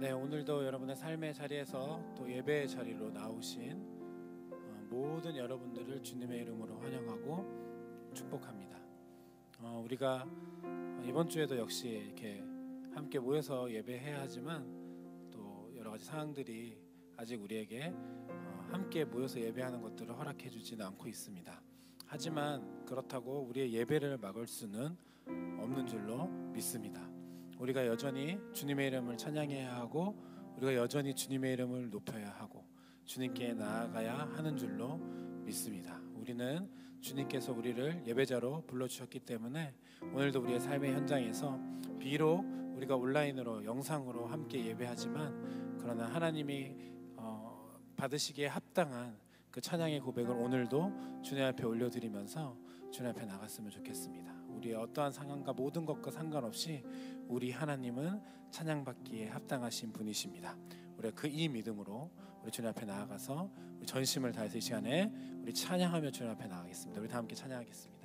네, 오늘도 여러분의 삶의 자리에서 또 예배의 자리로 나오신 어, 모든 여러분들을 주님의 이름으로 환영하고 축복합니다. 어, 우리가 이번 주에도 역시 이렇게 함께 모여서 예배해야 하지만 또 여러 가지 상황들이 아직 우리에게 어, 함께 모여서 예배하는 것들을 허락해 주지는 않고 있습니다. 하지만 그렇다고 우리의 예배를 막을 수는 없는 줄로 믿습니다. 우리가 여전히 주님의 이름을 찬양해야 하고 우리가 여전히 주님의 이름을 높여야 하고 주님께 나아가야 하는 줄로 믿습니다. 우리는 주님께서 우리를 예배자로 불러주셨기 때문에 오늘도 우리의 삶의 현장에서 비록 우리가 온라인으로 영상으로 함께 예배하지만 그러나 하나님이 어, 받으시기에 합당한 그 찬양의 고백을 오늘도 주님 앞에 올려드리면서 주님 앞에 나갔으면 좋겠습니다. 우리의 어떠한 상황과 모든 것과 상관없이 우리 하나님은 찬양받기에 합당하신 분이십니다. 우리가 그 이 믿음으로 우리 주님 앞에 나아가서 우리 전심을 다해서 이 시간에 우리 찬양하며 주님 앞에 나가겠습니다. 우리 다 함께 찬양하겠습니다.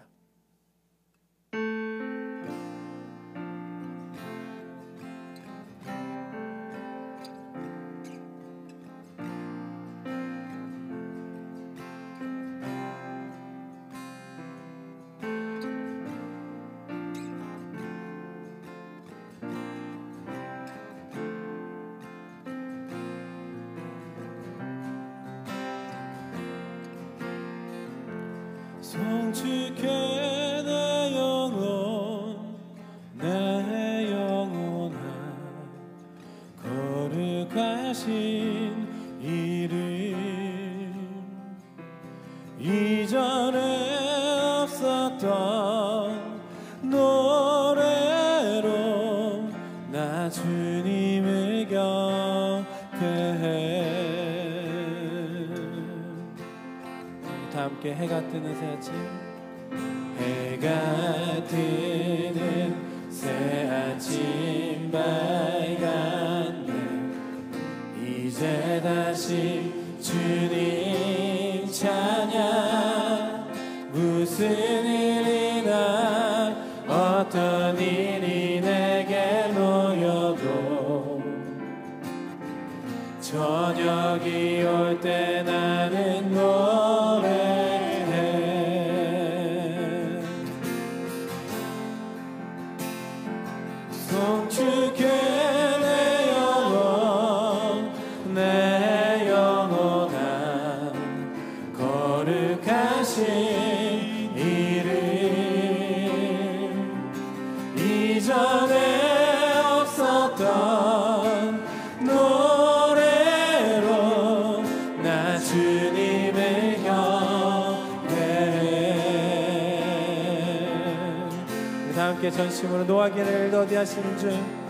저녁이 올때 나는 전심으로 노하기를 더디하시는 주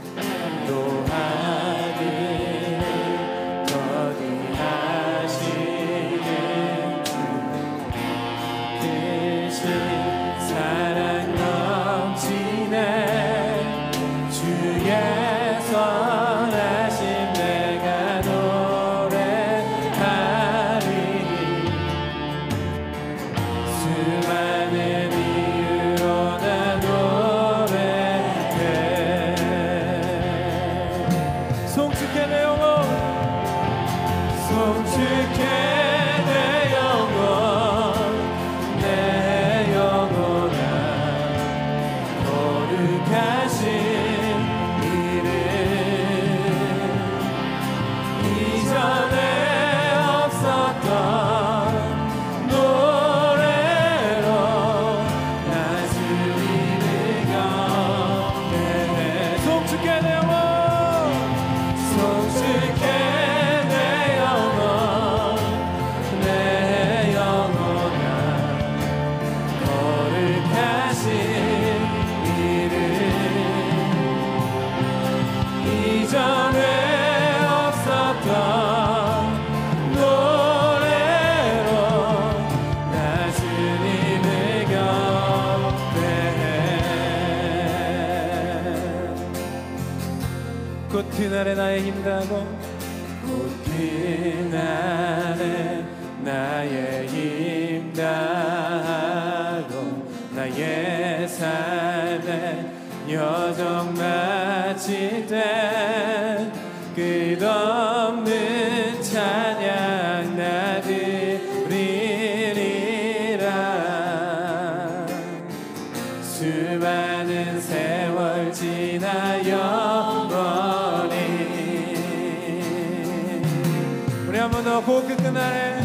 우리 한번더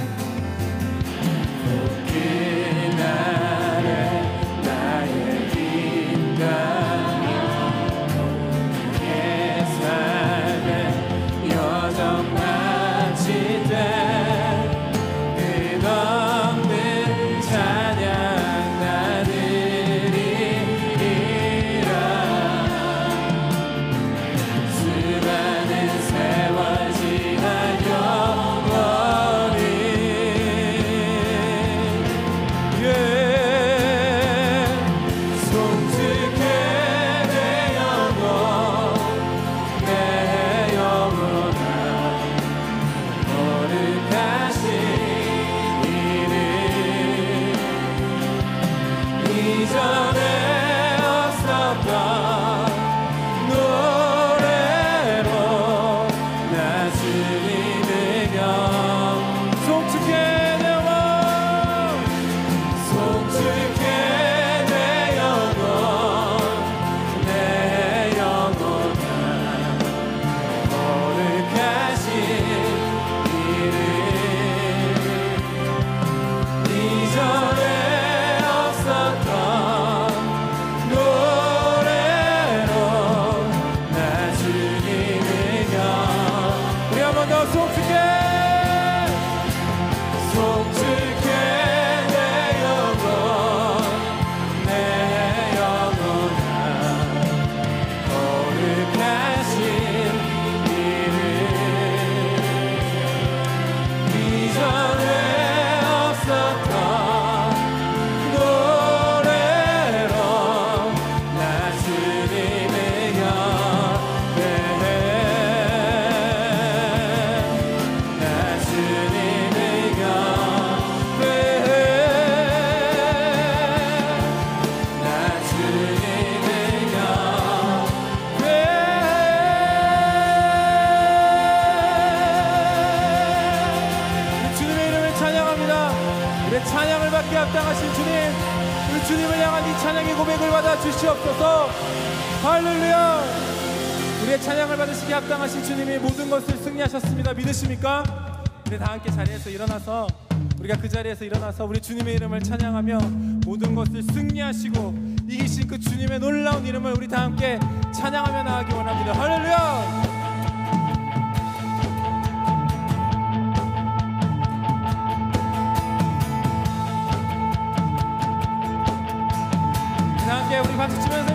찬양의 고백을 받아 주시옵소서. 할렐루야. 우리의 찬양을 받으시기 합당하신 주님이 모든 것을 승리하셨습니다. 믿으십니까? 우리 다 함께 자리에서 일어나서 우리가 그 자리에서 일어나서 우리 주님의 이름을 찬양하며 모든 것을 승리하시고 이기신 그 주님의 놀라운 이름을 우리 다 함께 찬양하며 나가기 원합니다. 할렐루야 우리 박수 치면서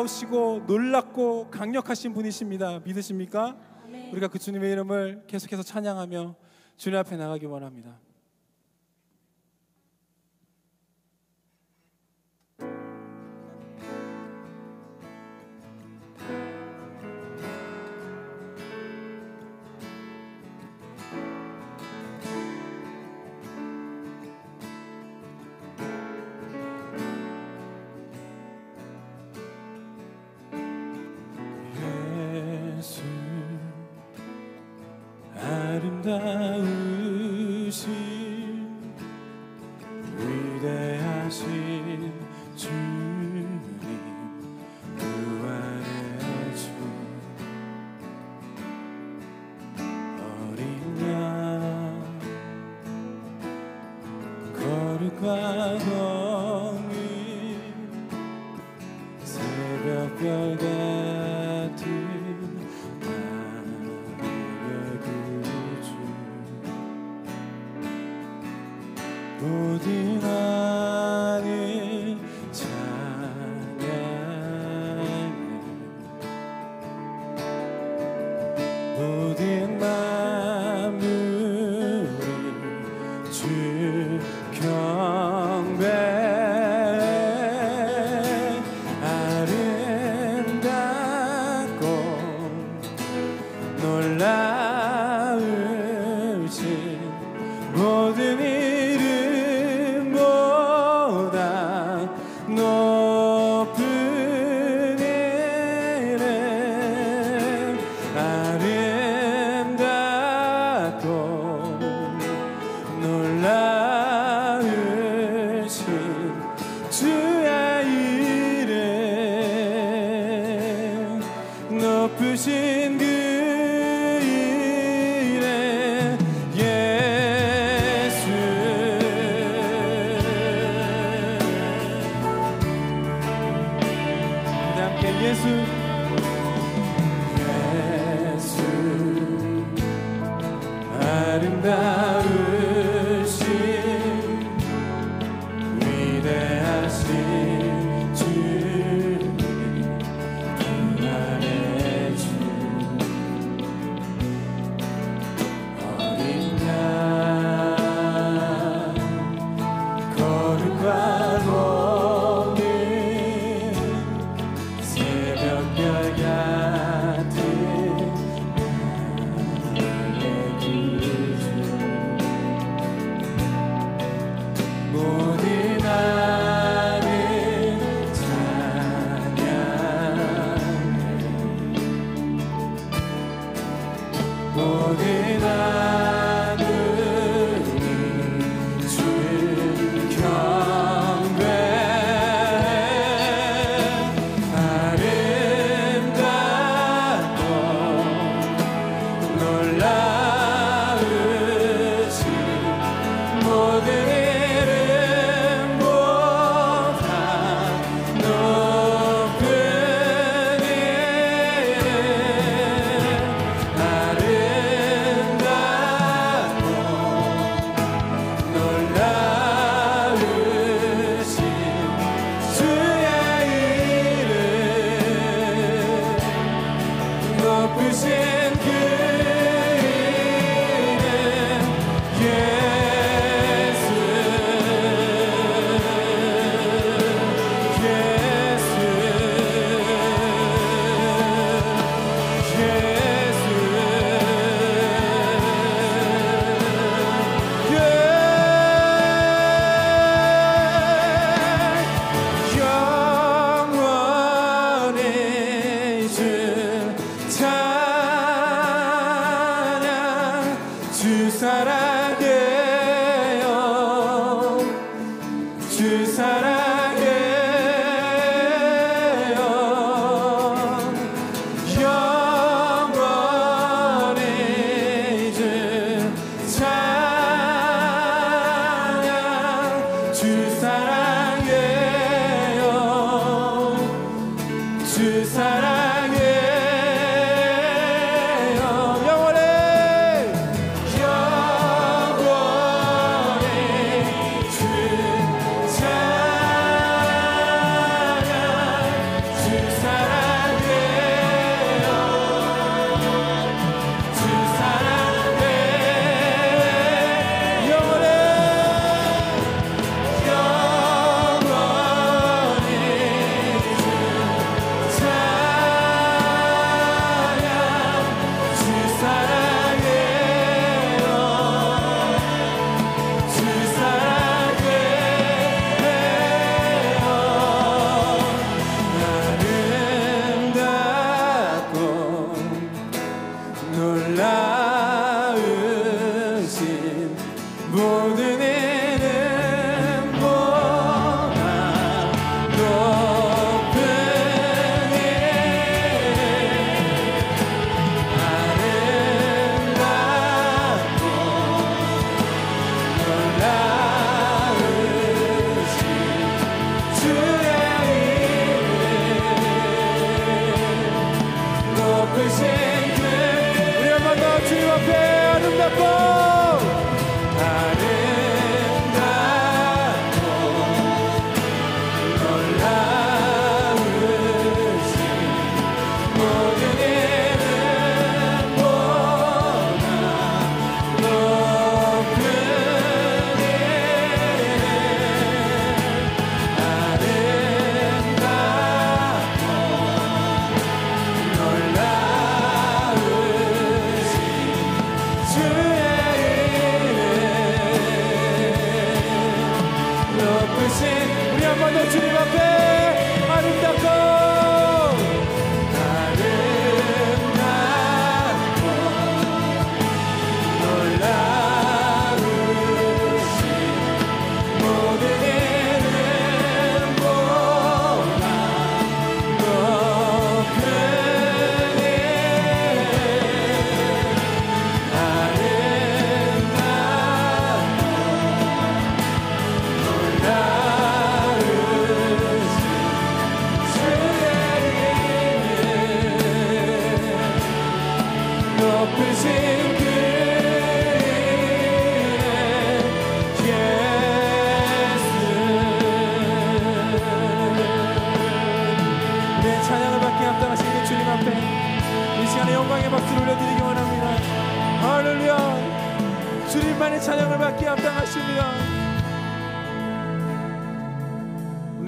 놀라우시고 놀랍고 강력하신 분이십니다. 믿으십니까? 우리가 그 주님의 이름을 계속해서 찬양하며 주님 앞에 나가기 원합니다.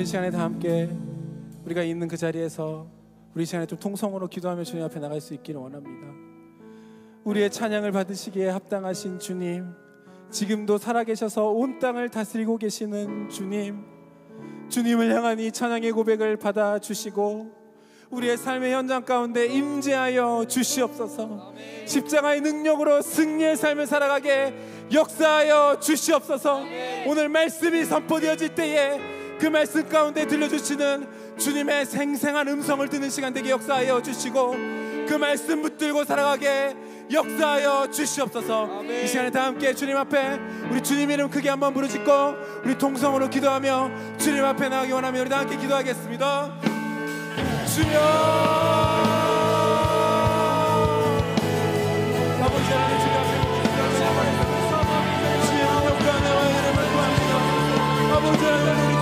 이 시간에 다 함께 우리가 있는 그 자리에서 우리 이 시간에 좀 통성으로 기도하며 주님 앞에 나갈 수 있기를 원합니다 우리의 찬양을 받으시기에 합당하신 주님 지금도 살아계셔서 온 땅을 다스리고 계시는 주님 주님을 향한 이 찬양의 고백을 받아 주시고 우리의 삶의 현장 가운데 임재하여 주시옵소서. 십자가의 능력으로 승리의 삶을 살아가게 역사하여 주시옵소서. 오늘 말씀이 선포되어질 때에 그 말씀 가운데 들려주시는 주님의 생생한 음성을 듣는 시간 되게 역사하여 주시고 그 말씀 붙들고 살아가게 역사하여 주시옵소서. 이 시간에 다 함께 주님 앞에 우리 주님 이름 크게 한번 부르짖고 우리 통성으로 기도하며 주님 앞에 나가기 원하며 우리 다 함께 기도하겠습니다. 주여! 아버지 하나님 주님 앞에 주의 능력과 은혜와 이름을 구합니다. 아버지 하나님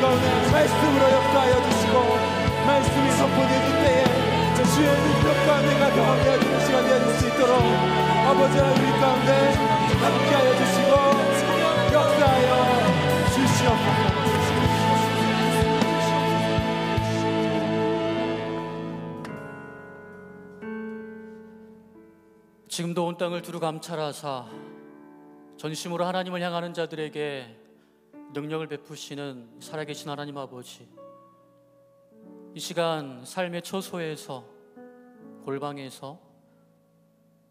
가운데 말씀으로 역사하여 주시고 말씀이 선포되는 때에 주의 능력과 내가 경험해야 되는 시간이 되어질 수 있도록 아버지 하나님 가운데 함께하여 주시고 역사하여 주시옵소서 지금도 온 땅을 두루 감찰하사 전심으로 하나님을 향하는 자들에게 능력을 베푸시는 살아계신 하나님 아버지 이 시간 삶의 처소에서 골방에서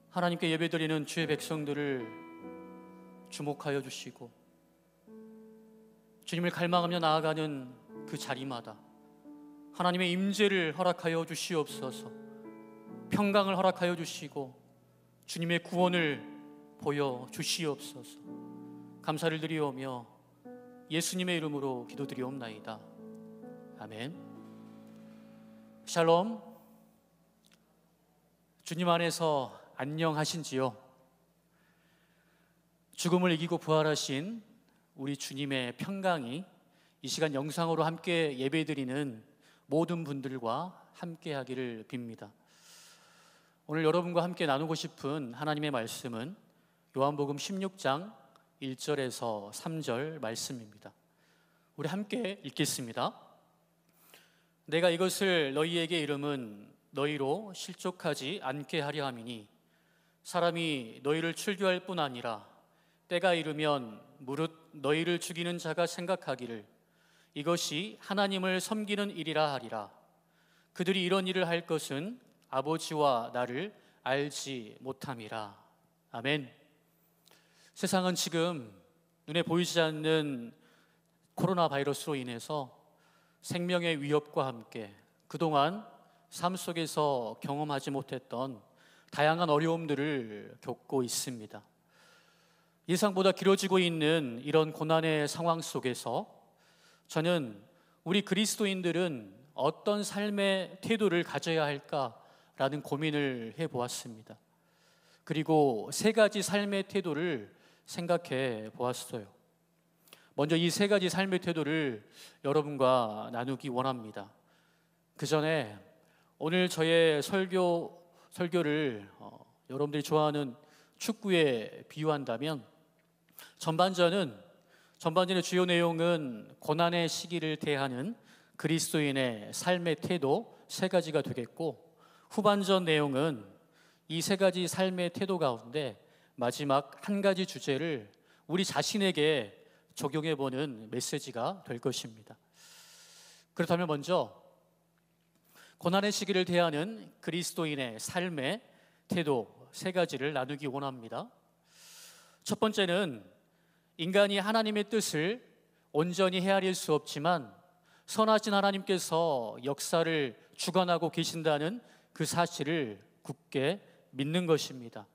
하나님께 예배드리는 주의 백성들을 주목하여 주시고 주님을 갈망하며 나아가는 그 자리마다 하나님의 임재를 허락하여 주시옵소서 평강을 허락하여 주시고 주님의 구원을 보여 주시옵소서. 감사를 드리오며 예수님의 이름으로 기도드리옵나이다. 아멘. 샬롬. 주님 안에서 안녕하신지요? 죽음을 이기고 부활하신 우리 주님의 평강이 이 시간 영상으로 함께 예배드리는 모든 분들과 함께 하기를 빕니다. 오늘 여러분과 함께 나누고 싶은 하나님의 말씀은 요한복음 16장 1절에서 3절 말씀입니다. 우리 함께 읽겠습니다. 내가 이것을 너희에게 이름은 너희로 실족하지 않게 하려 함이니 사람이 너희를 출교할 뿐 아니라 때가 이르면 무릇 너희를 죽이는 자가 생각하기를 이것이 하나님을 섬기는 일이라 하리라. 그들이 이런 일을 할 것은 아버지와 나를 알지 못함이라. 아멘. 세상은 지금 눈에 보이지 않는 코로나 바이러스로 인해서 생명의 위협과 함께 그동안 삶 속에서 경험하지 못했던 다양한 어려움들을 겪고 있습니다. 예상보다 길어지고 있는 이런 고난의 상황 속에서 저는 우리 그리스도인들은 어떤 삶의 태도를 가져야 할까 라는 고민을 해 보았습니다. 그리고 세 가지 삶의 태도를 생각해 보았어요. 먼저 이 세 가지 삶의 태도를 여러분과 나누기 원합니다. 그 전에 오늘 저의 설교 설교를 어, 여러분들이 좋아하는 축구에 비유한다면 전반전은 전반전의 주요 내용은 고난의 시기를 대하는 그리스도인의 삶의 태도 세 가지가 되겠고 후반전 내용은 이 세 가지 삶의 태도 가운데 마지막 한 가지 주제를 우리 자신에게 적용해 보는 메시지가 될 것입니다. 그렇다면 먼저 고난의 시기를 대하는 그리스도인의 삶의 태도 세 가지를 나누기 원합니다. 첫 번째는 인간이 하나님의 뜻을 온전히 헤아릴 수 없지만 선하신 하나님께서 역사를 주관하고 계신다는 그 사실을 굳게 믿는 것입니다.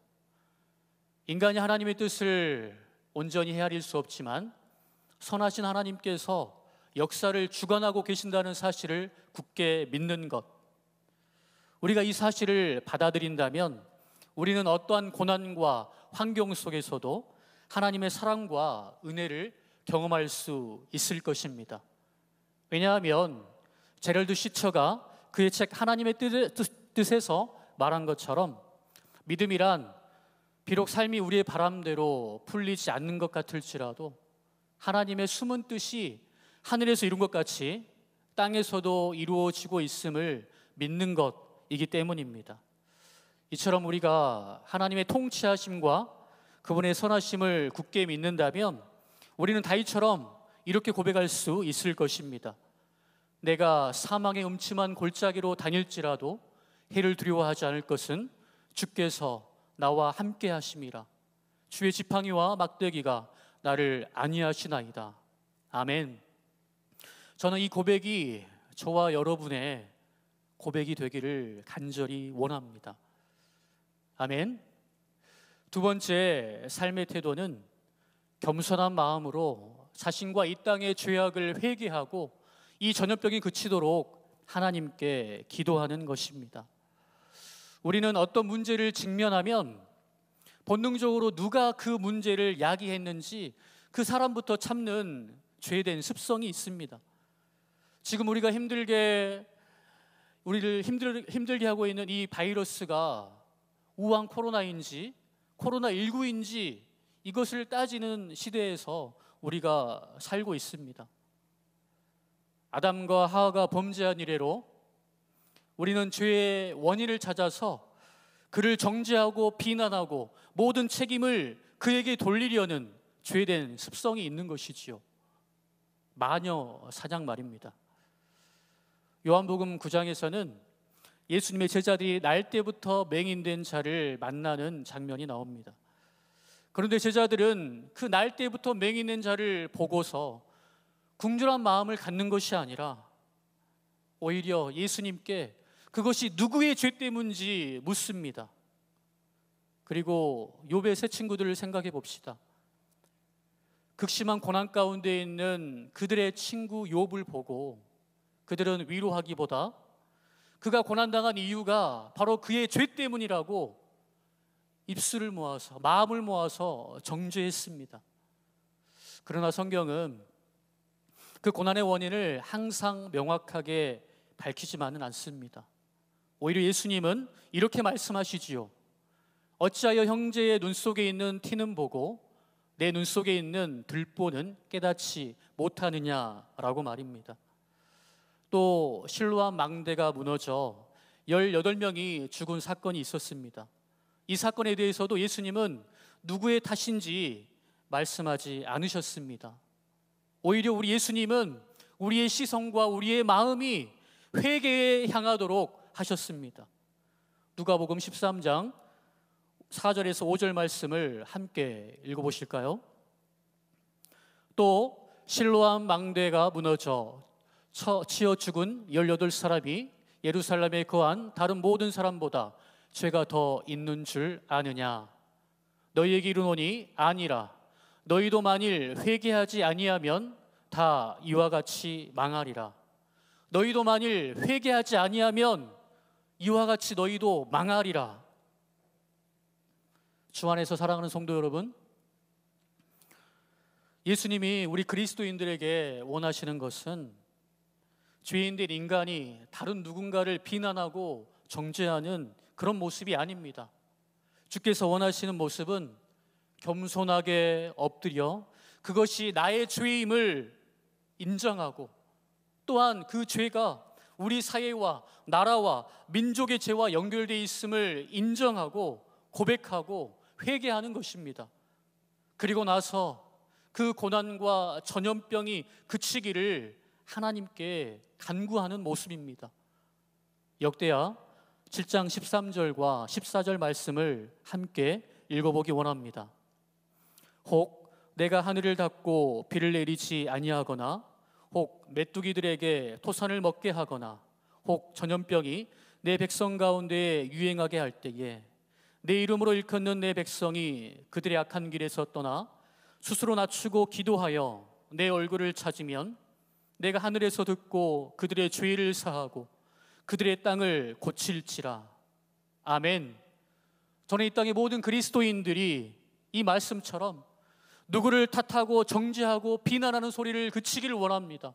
인간이 하나님의 뜻을 온전히 헤아릴 수 없지만 선하신 하나님께서 역사를 주관하고 계신다는 사실을 굳게 믿는 것. 우리가 이 사실을 받아들인다면 우리는 어떠한 고난과 환경 속에서도 하나님의 사랑과 은혜를 경험할 수 있을 것입니다. 왜냐하면 제럴드 시처가 그의 책 하나님의 뜻, 뜻에서 말한 것처럼 믿음이란 비록 삶이 우리의 바람대로 풀리지 않는 것 같을지라도 하나님의 숨은 뜻이 하늘에서 이룬 것 같이 땅에서도 이루어지고 있음을 믿는 것이기 때문입니다. 이처럼 우리가 하나님의 통치하심과 그분의 선하심을 굳게 믿는다면 우리는 다이처럼 이렇게 고백할 수 있을 것입니다. 내가 사망의 음침한 골짜기로 다닐지라도 해를 두려워하지 않을 것은 주께서 나와 함께 하심이라. 주의 지팡이와 막대기가 나를 안위하시나이다. 아멘. 저는 이 고백이 저와 여러분의 고백이 되기를 간절히 원합니다. 아멘. 두 번째 삶의 태도는 겸손한 마음으로 자신과 이 땅의 죄악을 회개하고 이 전염병이 그치도록 하나님께 기도하는 것입니다. 우리는 어떤 문제를 직면하면 본능적으로 누가 그 문제를 야기했는지 그 사람부터 참는 죄된 습성이 있습니다. 지금 우리가 힘들게 우리를 힘들, 힘들게 하고 있는 이 바이러스가 우한 코로나인지 코로나 19인지 이것을 따지는 시대에서 우리가 살고 있습니다. 아담과 하와가 범죄한 이래로 우리는 죄의 원인을 찾아서 그를 정죄하고 비난하고 모든 책임을 그에게 돌리려는 죄된 습성이 있는 것이지요. 마녀 사장 말입니다. 요한복음 9장에서는 예수님의 제자들이 날 때부터 맹인된 자를 만나는 장면이 나옵니다. 그런데 제자들은 그 날 때부터 맹인된 자를 보고서 궁절한 마음을 갖는 것이 아니라 오히려 예수님께 그것이 누구의 죄 때문인지 묻습니다. 그리고 욥의 세 친구들을 생각해 봅시다. 극심한 고난 가운데 있는 그들의 친구 욥을 보고 그들은 위로하기보다 그가 고난당한 이유가 바로 그의 죄 때문이라고 입술을 모아서 마음을 모아서 정죄했습니다. 그러나 성경은 그 고난의 원인을 항상 명확하게 밝히지만은 않습니다. 오히려 예수님은 이렇게 말씀하시지요. 어찌하여 형제의 눈 속에 있는 티는 보고 내 눈 속에 있는 들보는 깨닫지 못하느냐라고 말입니다. 또 실로암 망대가 무너져 18명이 죽은 사건이 있었습니다. 이 사건에 대해서도 예수님은 누구의 탓인지 말씀하지 않으셨습니다. 오히려 우리 예수님은 우리의 시선과 우리의 마음이 회개에 향하도록 하셨습니다. 누가복음 13장 4절에서 5절 말씀을 함께 읽어 보실까요? 또 실로암 망대가 무너져 치어 죽은 18사람이 예루살렘에 거한 다른 모든 사람보다 죄가 더 있는 줄 아느냐 너희에게 이르노니 아니라 너희도 만일 회개하지 아니하면 다 이와 같이 망하리라 너희도 만일 회개하지 아니하면 이와 같이 너희도 망하리라 주 안에서 사랑하는 성도 여러분 예수님이 우리 그리스도인들에게 원하시는 것은 죄인된 인간이 다른 누군가를 비난하고 정죄하는 그런 모습이 아닙니다. 주께서 원하시는 모습은 겸손하게 엎드려 그것이 나의 죄임을 인정하고 또한 그 죄가 우리 사회와 나라와 민족의 죄와 연결되어 있음을 인정하고 고백하고 회개하는 것입니다. 그리고 나서 그 고난과 전염병이 그치기를 하나님께 간구하는 모습입니다. 역대하 7장 13절과 14절 말씀을 함께 읽어보기 원합니다. 혹 내가 하늘을 닫고 비를 내리지 아니하거나 혹 메뚜기들에게 토산을 먹게 하거나 혹 전염병이 내 백성 가운데 유행하게 할 때에 내 이름으로 일컫는 내 백성이 그들의 악한 길에서 떠나 스스로 낮추고 기도하여 내 얼굴을 찾으면 내가 하늘에서 듣고 그들의 죄를 사하고 그들의 땅을 고칠지라. 아멘. 저는 이 땅의 모든 그리스도인들이 이 말씀처럼 누구를 탓하고 정죄하고 비난하는 소리를 그치기를 원합니다.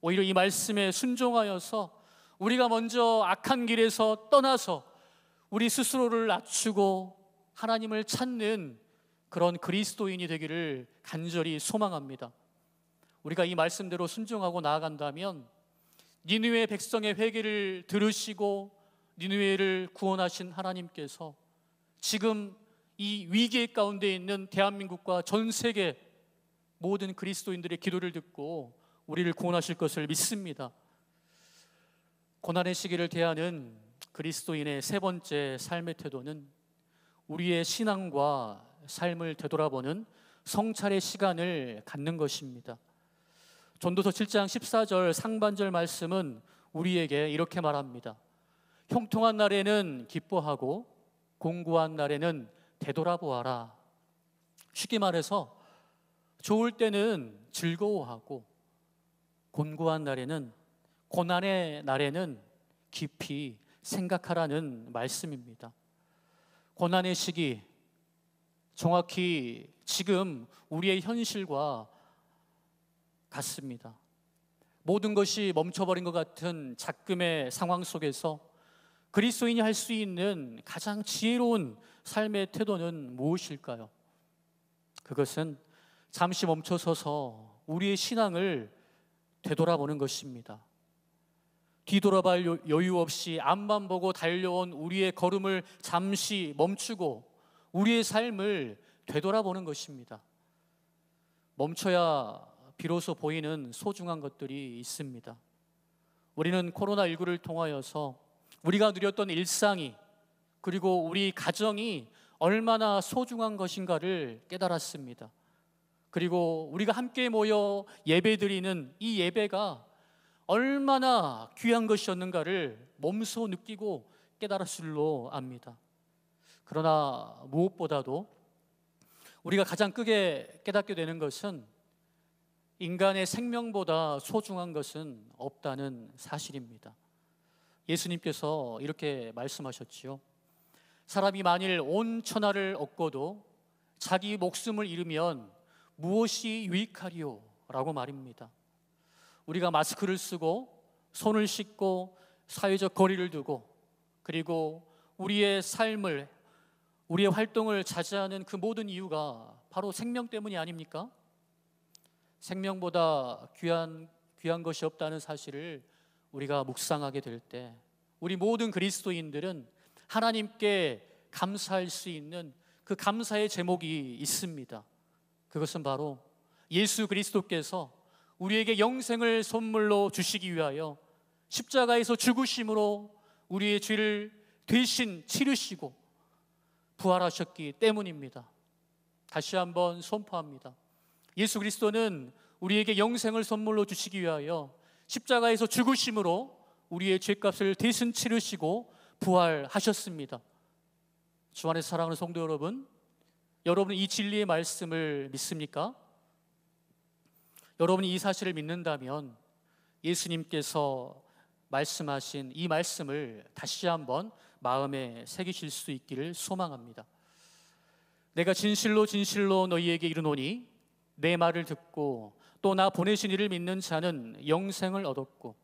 오히려 이 말씀에 순종하여서 우리가 먼저 악한 길에서 떠나서 우리 스스로를 낮추고 하나님을 찾는 그런 그리스도인이 되기를 간절히 소망합니다. 우리가 이 말씀대로 순종하고 나아간다면 니누의 백성의 회개를 들으시고 니누에를 구원하신 하나님께서 지금 이 위기 가운데 있는 대한민국과 전 세계 모든 그리스도인들의 기도를 듣고 우리를 구원하실 것을 믿습니다. 고난의 시기를 대하는 그리스도인의 세 번째 삶의 태도는 우리의 신앙과 삶을 되돌아보는 성찰의 시간을 갖는 것입니다. 전도서 7장 14절 상반절 말씀은 우리에게 이렇게 말합니다. 형통한 날에는 기뻐하고 공고한 날에는 되돌아보아라. 쉽게 말해서 좋을 때는 즐거워하고 곤고한 날에는 고난의 날에는 깊이 생각하라는 말씀입니다. 고난의 시기 정확히 지금 우리의 현실과 같습니다. 모든 것이 멈춰버린 것 같은 작금의 상황 속에서 그리스도인이 할 수 있는 가장 지혜로운 삶의 태도는 무엇일까요? 그것은 잠시 멈춰서서 우리의 신앙을 되돌아보는 것입니다. 뒤돌아볼 여유 없이 앞만 보고 달려온 우리의 걸음을 잠시 멈추고 우리의 삶을 되돌아보는 것입니다. 멈춰야 비로소 보이는 소중한 것들이 있습니다. 우리는 코로나19를 통하여서 우리가 누렸던 일상이 그리고 우리 가정이 얼마나 소중한 것인가를 깨달았습니다. 그리고 우리가 함께 모여 예배드리는 이 예배가 얼마나 귀한 것이었는가를 몸소 느끼고 깨달았을 줄로 압니다. 그러나 무엇보다도 우리가 가장 크게 깨닫게 되는 것은 인간의 생명보다 소중한 것은 없다는 사실입니다. 예수님께서 이렇게 말씀하셨지요. 사람이 만일 온 천하를 얻고도 자기 목숨을 잃으면 무엇이 유익하리요? 라고 말입니다. 우리가 마스크를 쓰고 손을 씻고 사회적 거리를 두고 그리고 우리의 삶을 우리의 활동을 자제하는 그 모든 이유가 바로 생명 때문이 아닙니까? 생명보다 귀한 귀한 것이 없다는 사실을 우리가 묵상하게 될 때 우리 모든 그리스도인들은 하나님께 감사할 수 있는 그 감사의 제목이 있습니다. 그것은 바로 예수 그리스도께서 우리에게 영생을 선물로 주시기 위하여 십자가에서 죽으심으로 우리의 죄를 대신 치르시고 부활하셨기 때문입니다. 다시 한번 선포합니다. 예수 그리스도는 우리에게 영생을 선물로 주시기 위하여 십자가에서 죽으심으로 우리의 죄값을 대신 치르시고 부활하셨습니다. 주 안에 사랑하는 성도 여러분, 여러분 이 진리의 말씀을 믿습니까? 여러분이 이 사실을 믿는다면 예수님께서 말씀하신 이 말씀을 다시 한번 마음에 새기실 수 있기를 소망합니다. 내가 진실로 진실로 너희에게 이르노니 내 말을 듣고 또 나 보내신 이를 믿는 자는 영생을 얻었고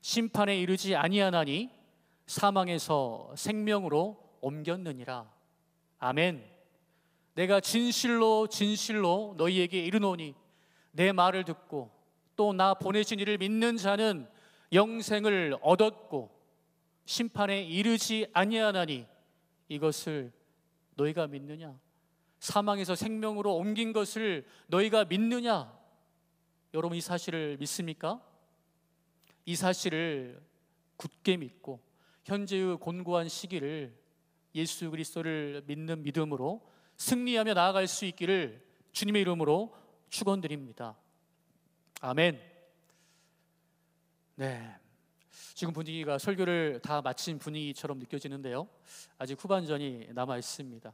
심판에 이르지 아니하나니 사망에서 생명으로 옮겼느니라. 아멘. 내가 진실로 진실로 너희에게 이르노니 내 말을 듣고 또 나 보내신 이를 믿는 자는 영생을 얻었고 심판에 이르지 아니하나니 이것을 너희가 믿느냐? 사망에서 생명으로 옮긴 것을 너희가 믿느냐? 여러분 이 사실을 믿습니까? 이 사실을 굳게 믿고 현재의 곤고한 시기를 예수 그리스도를 믿는 믿음으로 승리하며 나아갈 수 있기를 주님의 이름으로 축원드립니다. 아멘. 네. 지금 분위기가 설교를 다 마친 분위기처럼 느껴지는데요. 아직 후반전이 남아 있습니다.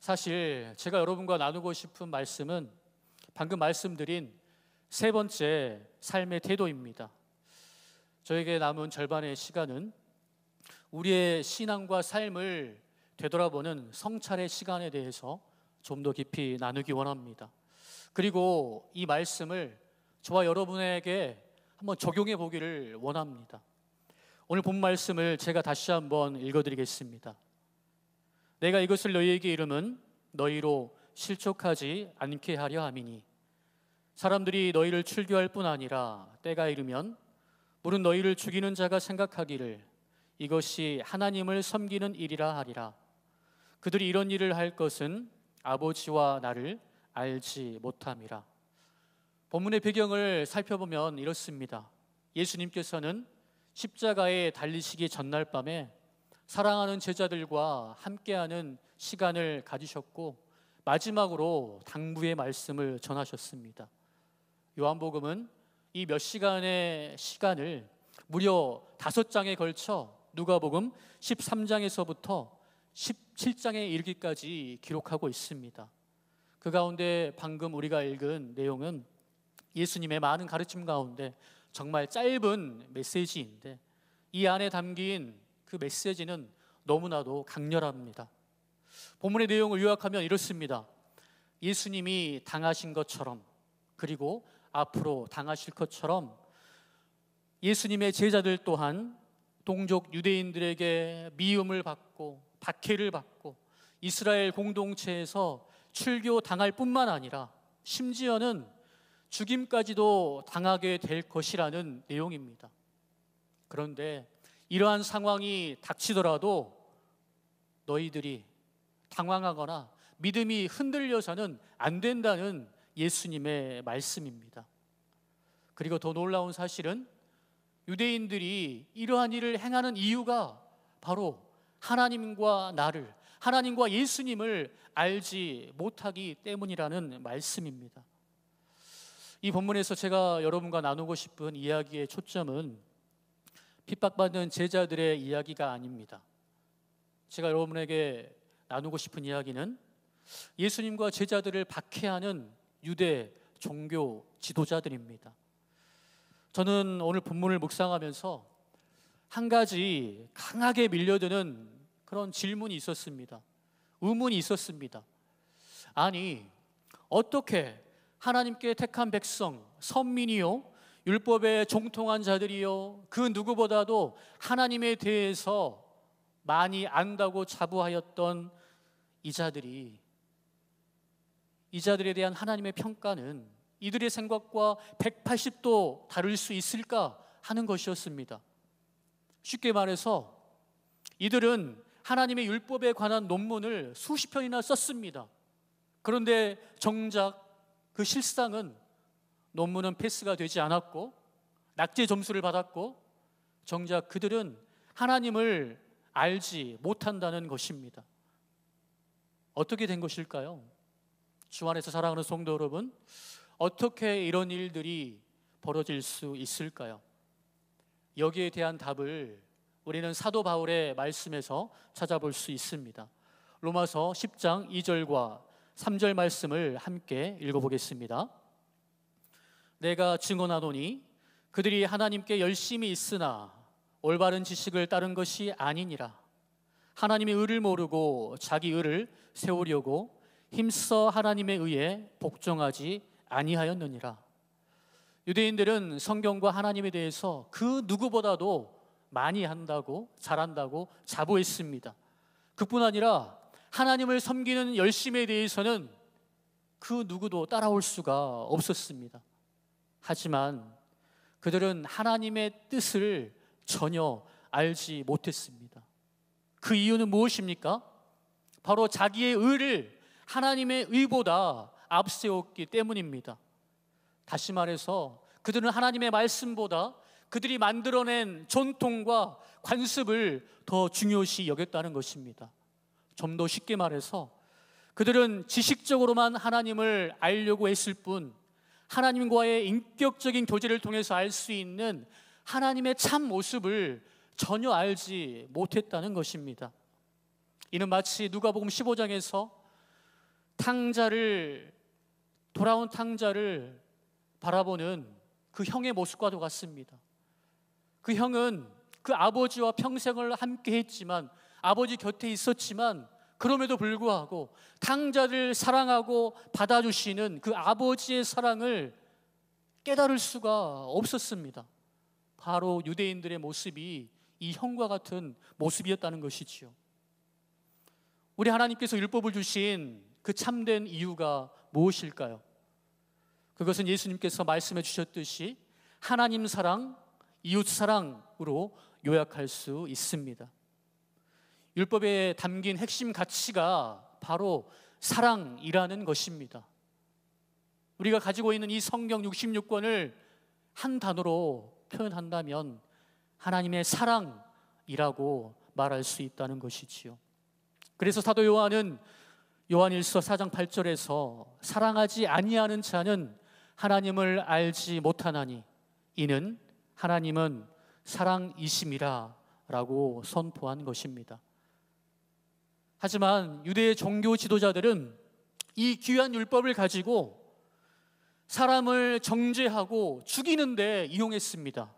사실 제가 여러분과 나누고 싶은 말씀은 방금 말씀드린 세 번째 삶의 태도입니다. 저에게 남은 절반의 시간은 우리의 신앙과 삶을 되돌아보는 성찰의 시간에 대해서 좀 더 깊이 나누기 원합니다. 그리고 이 말씀을 저와 여러분에게 한번 적용해 보기를 원합니다. 오늘 본 말씀을 제가 다시 한번 읽어드리겠습니다. 내가 이것을 너희에게 이름은 너희로 실족하지 않게 하려 함이니 사람들이 너희를 출교할 뿐 아니라 때가 이르면 물은 너희를 죽이는 자가 생각하기를 이것이 하나님을 섬기는 일이라 하리라 그들이 이런 일을 할 것은 아버지와 나를 알지 못함이라. 본문의 배경을 살펴보면 이렇습니다. 예수님께서는 십자가에 달리시기 전날 밤에 사랑하는 제자들과 함께하는 시간을 가지셨고 마지막으로 당부의 말씀을 전하셨습니다. 요한복음은 이 몇 시간의 시간을 무려 다섯 장에 걸쳐 누가복음 13장에서부터 17장에 이르기까지 기록하고 있습니다. 그 가운데 방금 우리가 읽은 내용은 예수님의 많은 가르침 가운데 정말 짧은 메시지인데 이 안에 담긴 그 메시지는 너무나도 강렬합니다. 본문의 내용을 요약하면 이렇습니다. 예수님이 당하신 것처럼 그리고 앞으로 당하실 것처럼 예수님의 제자들 또한 동족 유대인들에게 미움을 받고 박해를 받고 이스라엘 공동체에서 출교 당할 뿐만 아니라 심지어는 죽임까지도 당하게 될 것이라는 내용입니다. 그런데 이러한 상황이 닥치더라도 너희들이 당황하거나 믿음이 흔들려서는 안 된다는 예수님의 말씀입니다. 그리고 더 놀라운 사실은 유대인들이 이러한 일을 행하는 이유가 바로 하나님과 나를, 하나님과 예수님을 알지 못하기 때문이라는 말씀입니다. 이 본문에서 제가 여러분과 나누고 싶은 이야기의 초점은 핍박받는 제자들의 이야기가 아닙니다. 제가 여러분에게 나누고 싶은 이야기는 예수님과 제자들을 박해하는 유대 종교 지도자들입니다. 저는 오늘 본문을 묵상하면서 한 가지 강하게 밀려드는 그런 질문이 있었습니다. 의문이 있었습니다. 아니, 어떻게 하나님께 택한 백성, 선민이요, 율법에 종통한 자들이요, 그 누구보다도 하나님에 대해서 많이 안다고 자부하였던 이 자들이 이 자들에 대한 하나님의 평가는 이들의 생각과 180도 다를 수 있을까 하는 것이었습니다. 쉽게 말해서 이들은 하나님의 율법에 관한 논문을 수십 편이나 썼습니다. 그런데 정작 그 실상은 논문은 패스가 되지 않았고 낙제 점수를 받았고 정작 그들은 하나님을 알지 못한다는 것입니다. 어떻게 된 것일까요? 주 안에서 사랑하는 성도 여러분, 어떻게 이런 일들이 벌어질 수 있을까요? 여기에 대한 답을 우리는 사도 바울의 말씀에서 찾아볼 수 있습니다. 로마서 10장 2절과 3절 말씀을 함께 읽어보겠습니다. 내가 증언하노니 그들이 하나님께 열심히 있으나 올바른 지식을 따른 것이 아니니라. 하나님의 의를 모르고 자기 의를 세우려고 힘써 하나님의 의에 복종하지 아니하였느니라. 유대인들은 성경과 하나님에 대해서 그 누구보다도 많이 한다고 잘한다고 자부했습니다. 그뿐 아니라 하나님을 섬기는 열심에 대해서는 그 누구도 따라올 수가 없었습니다. 하지만 그들은 하나님의 뜻을 전혀 알지 못했습니다. 그 이유는 무엇입니까? 바로 자기의 의를 하나님의 의보다 앞세웠기 때문입니다. 다시 말해서 그들은 하나님의 말씀보다 그들이 만들어낸 전통과 관습을 더 중요시 여겼다는 것입니다. 좀 더 쉽게 말해서 그들은 지식적으로만 하나님을 알려고 했을 뿐 하나님과의 인격적인 교제를 통해서 알 수 있는 하나님의 참 모습을 전혀 알지 못했다는 것입니다. 이는 마치 누가복음 15장에서 탕자를 돌아온 탕자를 바라보는 그 형의 모습과도 같습니다. 그 형은 그 아버지와 평생을 함께 했지만 아버지 곁에 있었지만 그럼에도 불구하고 탕자를 사랑하고 받아주시는 그 아버지의 사랑을 깨달을 수가 없었습니다. 바로 유대인들의 모습이 이 형과 같은 모습이었다는 것이지요. 우리 하나님께서 율법을 주신 그 참된 이유가 무엇일까요? 그것은 예수님께서 말씀해 주셨듯이 하나님 사랑, 이웃 사랑으로 요약할 수 있습니다. 율법에 담긴 핵심 가치가 바로 사랑이라는 것입니다. 우리가 가지고 있는 이 성경 66권을 한 단어로 표현한다면 하나님의 사랑이라고 말할 수 있다는 것이지요. 그래서 사도 요한은 요한일서 4장 8절에서 사랑하지 아니하는 자는 하나님을 알지 못하나니 이는 하나님은 사랑이심이라라고 선포한 것입니다. 하지만 유대의 종교 지도자들은 이 귀한 율법을 가지고 사람을 정죄하고 죽이는데 이용했습니다.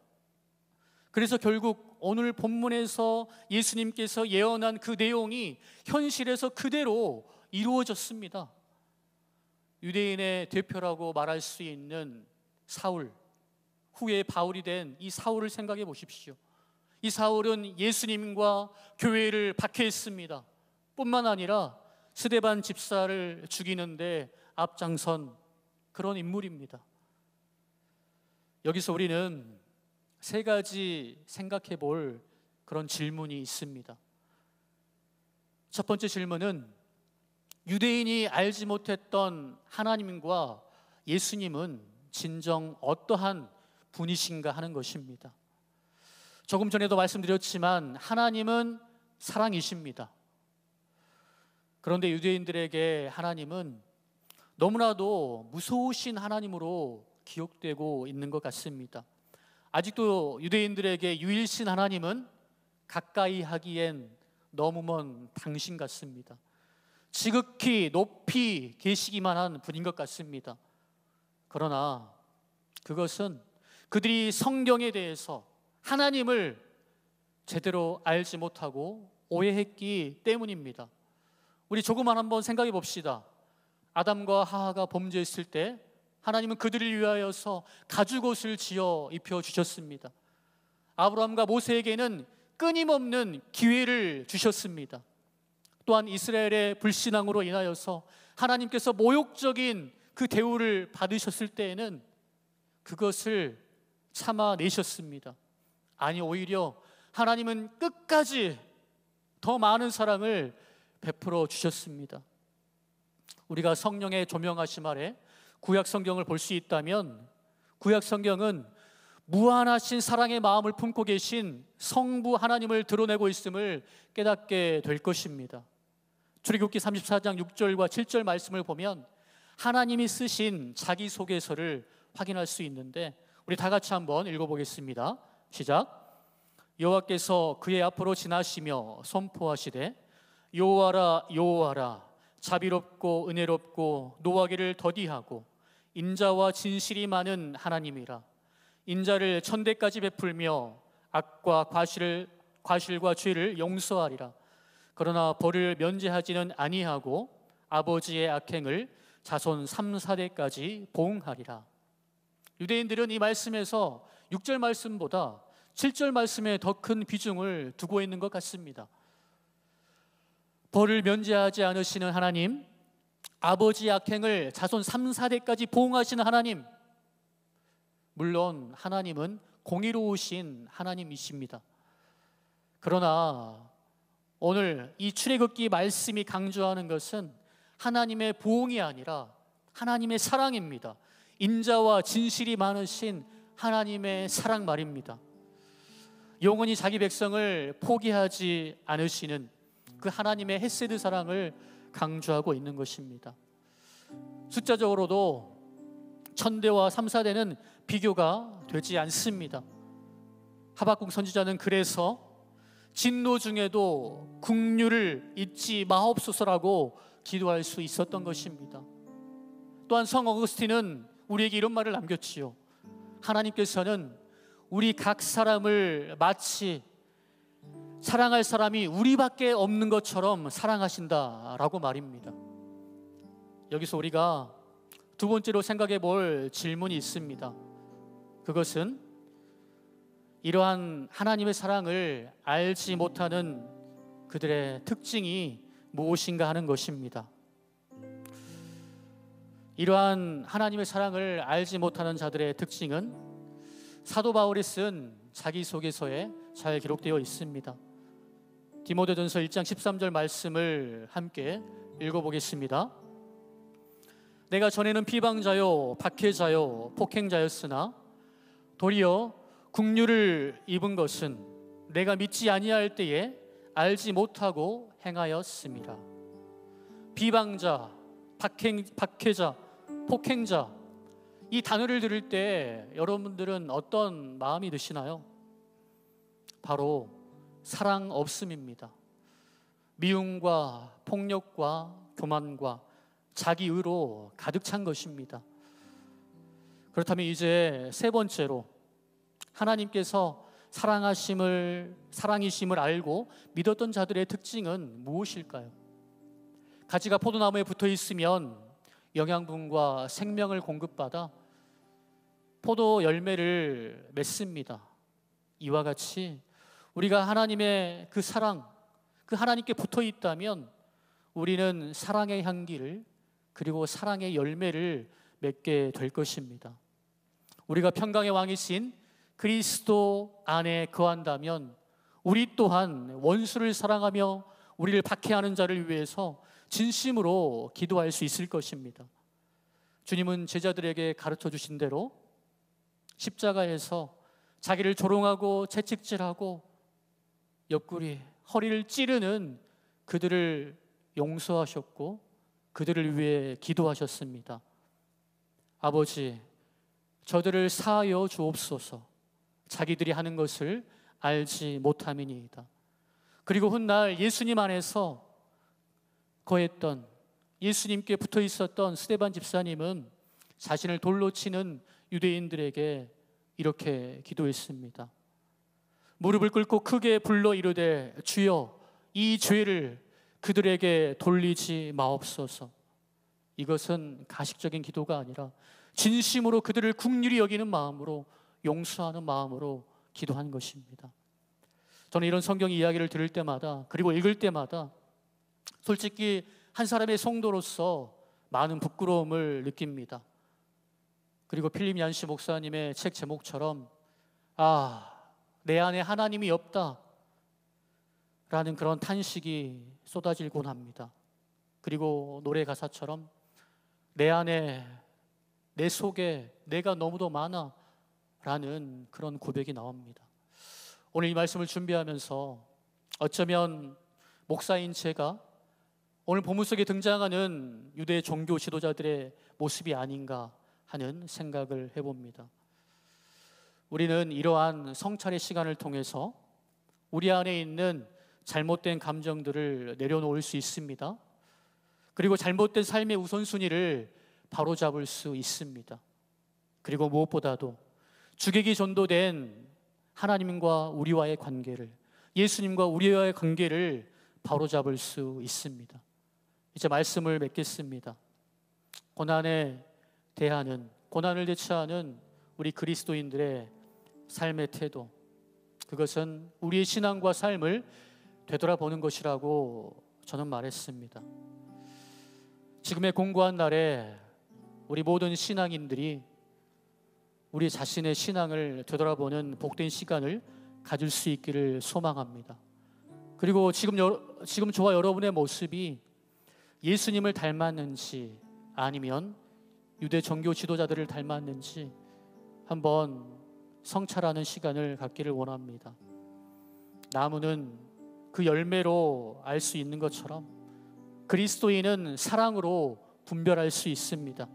그래서 결국 오늘 본문에서 예수님께서 예언한 그 내용이 현실에서 그대로 이루어졌습니다. 유대인의 대표라고 말할 수 있는 사울, 후에 바울이 된 이 사울을 생각해 보십시오. 이 사울은 예수님과 교회를 박해했습니다. 뿐만 아니라 스데반 집사를 죽이는데 앞장선 그런 인물입니다. 여기서 우리는 세 가지 생각해 볼 그런 질문이 있습니다. 첫 번째 질문은 유대인이 알지 못했던 하나님과 예수님은 진정 어떠한 분이신가 하는 것입니다. 조금 전에도 말씀드렸지만 하나님은 사랑이십니다. 그런데 유대인들에게 하나님은 너무나도 무서우신 하나님으로 기억되고 있는 것 같습니다. 아직도 유대인들에게 유일신 하나님은 가까이 하기엔 너무 먼 당신 같습니다. 지극히 높이 계시기만 한 분인 것 같습니다. 그러나 그것은 그들이 성경에 대해서 하나님을 제대로 알지 못하고 오해했기 때문입니다. 우리 조금만 한번 생각해 봅시다. 아담과 하하가 범죄했을 때 하나님은 그들을 위하여서 가죽 옷을 지어 입혀 주셨습니다. 아브라함과 모세에게는 끊임없는 기회를 주셨습니다. 또한 이스라엘의 불신앙으로 인하여서 하나님께서 모욕적인 그 대우를 받으셨을 때에는 그것을 참아내셨습니다. 아니, 오히려 하나님은 끝까지 더 많은 사랑을 베풀어 주셨습니다. 우리가 성령의 조명하심 아래 구약 성경을 볼 수 있다면 구약 성경은 무한하신 사랑의 마음을 품고 계신 성부 하나님을 드러내고 있음을 깨닫게 될 것입니다. 출애굽기 34장 6절과 7절 말씀을 보면 하나님이 쓰신 자기소개서를 확인할 수 있는데 우리 다 같이 한번 읽어보겠습니다. 시작. 여호와께서 그의 앞으로 지나시며 선포하시되 여호와라 여호와라 자비롭고 은혜롭고 노하기를 더디하고 인자와 진실이 많은 하나님이라 인자를 천대까지 베풀며 악과 과실을 과실과 죄를 용서하리라 그러나 벌을 면제하지는 아니하고 아버지의 악행을 자손 3, 4대까지 보응하리라. 유대인들은 이 말씀에서 6절 말씀보다 7절 말씀에 더 큰 비중을 두고 있는 것 같습니다. 벌을 면제하지 않으시는 하나님, 아버지의 악행을 자손 3, 4대까지 보응하시는 하나님. 물론 하나님은 공의로우신 하나님이십니다. 그러나 오늘 이 출애굽기 말씀이 강조하는 것은 하나님의 보응이 아니라 하나님의 사랑입니다. 인자와 진실이 많으신 하나님의 사랑 말입니다. 영원히 자기 백성을 포기하지 않으시는 그 하나님의 헤세드 사랑을 강조하고 있는 것입니다. 숫자적으로도 천대와 삼사대는 비교가 되지 않습니다. 하박국 선지자는 그래서 진노 중에도 국류를 잊지 마옵소서라고 기도할 수 있었던 것입니다. 또한 성 어거스틴은 우리에게 이런 말을 남겼지요. 하나님께서는 우리 각 사람을 마치 사랑할 사람이 우리밖에 없는 것처럼 사랑하신다라고 말입니다. 여기서 우리가 두 번째로 생각해 볼 질문이 있습니다. 그것은 이러한 하나님의 사랑을 알지 못하는 그들의 특징이 무엇인가 하는 것입니다. 이러한 하나님의 사랑을 알지 못하는 자들의 특징은 사도 바울이 쓴 자기소개서에 잘 기록되어 있습니다. 디모데전서 1장 13절 말씀을 함께 읽어보겠습니다. 내가 전에는 비방자요 박해자요 폭행자였으나 도리어 국류를 입은 것은 내가 믿지 아니할 때에 알지 못하고 행하였습니다. 비방자, 박행, 박해자, 폭행자 이 단어를 들을 때 여러분들은 어떤 마음이 드시나요? 바로 사랑 없음입니다. 미움과 폭력과 교만과 자기 의로 가득 찬 것입니다. 그렇다면 이제 세 번째로 하나님께서 사랑하심을 사랑이심을 알고 믿었던 자들의 특징은 무엇일까요? 가지가 포도나무에 붙어 있으면 영양분과 생명을 공급받아 포도 열매를 맺습니다. 이와 같이 우리가 하나님의 그 사랑, 그 하나님께 붙어 있다면 우리는 사랑의 향기를 그리고 사랑의 열매를 맺게 될 것입니다. 우리가 평강의 왕이신 그리스도 안에 거한다면 우리 또한 원수를 사랑하며 우리를 박해하는 자를 위해서 진심으로 기도할 수 있을 것입니다. 주님은 제자들에게 가르쳐 주신 대로 십자가에서 자기를 조롱하고 채찍질하고 옆구리 허리를 찌르는 그들을 용서하셨고 그들을 위해 기도하셨습니다. 아버지, 저들을 사하여 주옵소서. 자기들이 하는 것을 알지 못함이니이다. 그리고 훗날 예수님 안에서 거했던 예수님께 붙어 있었던 스테반 집사님은 자신을 돌로 치는 유대인들에게 이렇게 기도했습니다. 무릎을 꿇고 크게 불러 이르되 주여 이 죄를 그들에게 돌리지 마옵소서. 이것은 가식적인 기도가 아니라 진심으로 그들을 국률이 여기는 마음으로 용서하는 마음으로 기도한 것입니다. 저는 이런 성경 이야기를 들을 때마다 그리고 읽을 때마다 솔직히 한 사람의 성도로서 많은 부끄러움을 느낍니다. 그리고 필립 얀시 목사님의 책 제목처럼 아, 내 안에 하나님이 없다. 라는 그런 탄식이 쏟아질곤 합니다. 그리고 노래 가사처럼 내 안에 내 속에 내가 너무도 많아 라는 그런 고백이 나옵니다. 오늘 이 말씀을 준비하면서 어쩌면 목사인 제가 오늘 본문 속에 등장하는 유대 종교 지도자들의 모습이 아닌가 하는 생각을 해봅니다. 우리는 이러한 성찰의 시간을 통해서 우리 안에 있는 잘못된 감정들을 내려놓을 수 있습니다. 그리고 잘못된 삶의 우선순위를 바로잡을 수 있습니다. 그리고 무엇보다도 주객이 전도된 하나님과 우리와의 관계를 예수님과 우리와의 관계를 바로잡을 수 있습니다. 이제 말씀을 맺겠습니다. 고난에 대하는 고난을 대처하는 우리 그리스도인들의 삶의 태도 그것은 우리의 신앙과 삶을 되돌아보는 것이라고 저는 말했습니다. 지금의 공고한 날에 우리 모든 신앙인들이 우리 자신의 신앙을 되돌아보는 복된 시간을 가질 수 있기를 소망합니다. 그리고 지금 여, 지금 저와 여러분의 모습이 예수님을 닮았는지 아니면 유대 종교 지도자들을 닮았는지 한번 성찰하는 시간을 갖기를 원합니다. 나무는 그 열매로 알 수 있는 것처럼 그리스도인은 사랑으로 분별할 수 있습니다.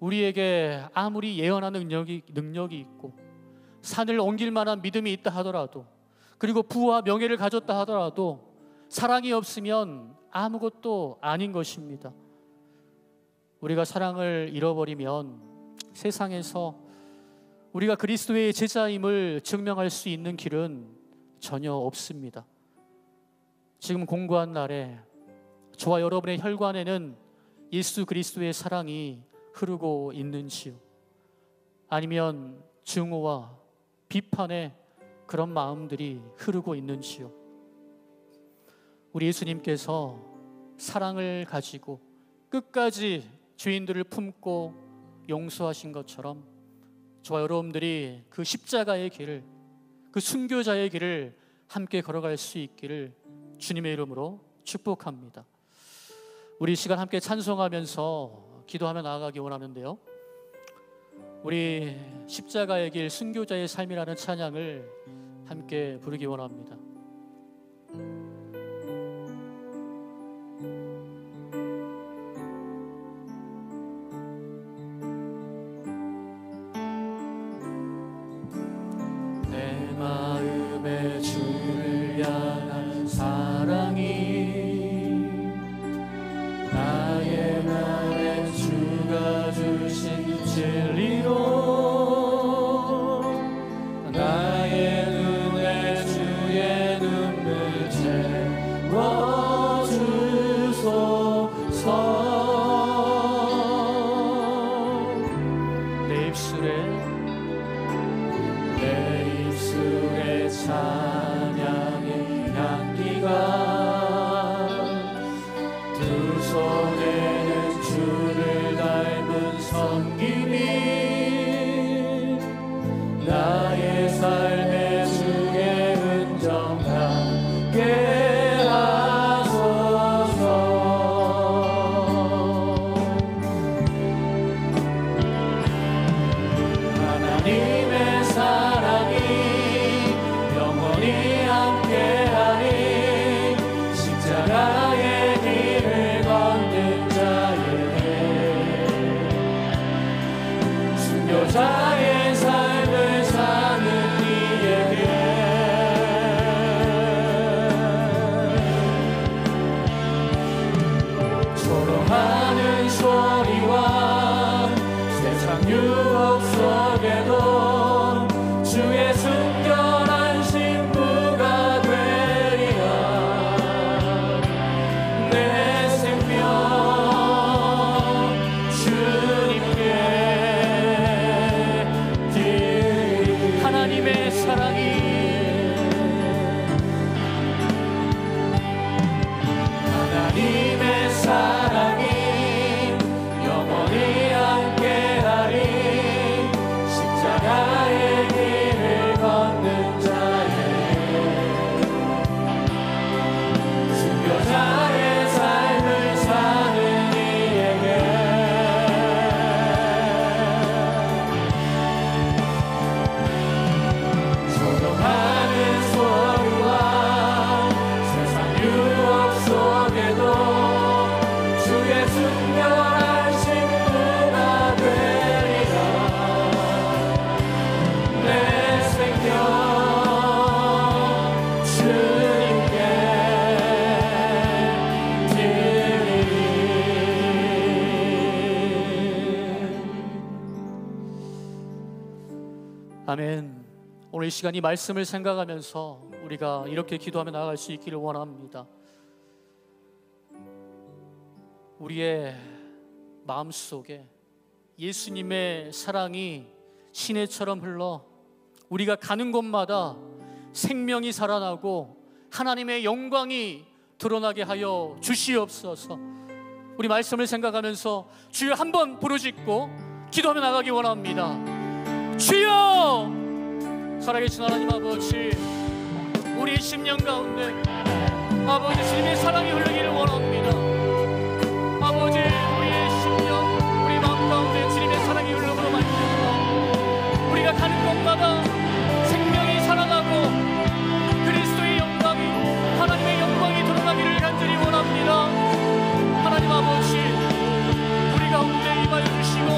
우리에게 아무리 예언하는 능력이, 능력이 있고 산을 옮길 만한 믿음이 있다 하더라도 그리고 부와 명예를 가졌다 하더라도 사랑이 없으면 아무것도 아닌 것입니다. 우리가 사랑을 잃어버리면 세상에서 우리가 그리스도의 제자임을 증명할 수 있는 길은 전혀 없습니다. 지금 공부한 날에 저와 여러분의 혈관에는 예수 그리스도의 사랑이 흐르고 있는지요? 아니면 증오와 비판의 그런 마음들이 흐르고 있는지요? 우리 예수님께서 사랑을 가지고 끝까지 주인들을 품고 용서하신 것처럼 저와 여러분들이 그 십자가의 길을 그 순교자의 길을 함께 걸어갈 수 있기를 주님의 이름으로 축복합니다. 우리 시간 함께 찬송하면서 기도하며 나아가기 원하는데요. 우리 십자가의 길 순교자의 삶이라는 찬양을 함께 부르기 원합니다. 오늘 이 시간 이 말씀을 생각하면서 우리가 이렇게 기도하며 나아갈 수 있기를 원합니다 우리의 마음 속에 예수님의 사랑이 시내처럼 흘러 우리가 가는 곳마다 생명이 살아나고 하나님의 영광이 드러나게 하여 주시옵소서. 우리 말씀을 생각하면서 주여 한번 부르짖고 기도하며 나가기 원합니다. 주여! 살아계신 하나님 아버지, 우리 심령 가운데 아버지 주님의 사랑이 흘러기를 원합니다. 아버지 우리의 심령 우리 마음 가운데 주님의 사랑이 흘러으로 말미암아 우리가 가는 곳마다 생명이 살아나고 그리스도의 영광이 하나님의 영광이 드러나기를 간절히 원합니다. 하나님 아버지 우리 가운데 임하여 주시고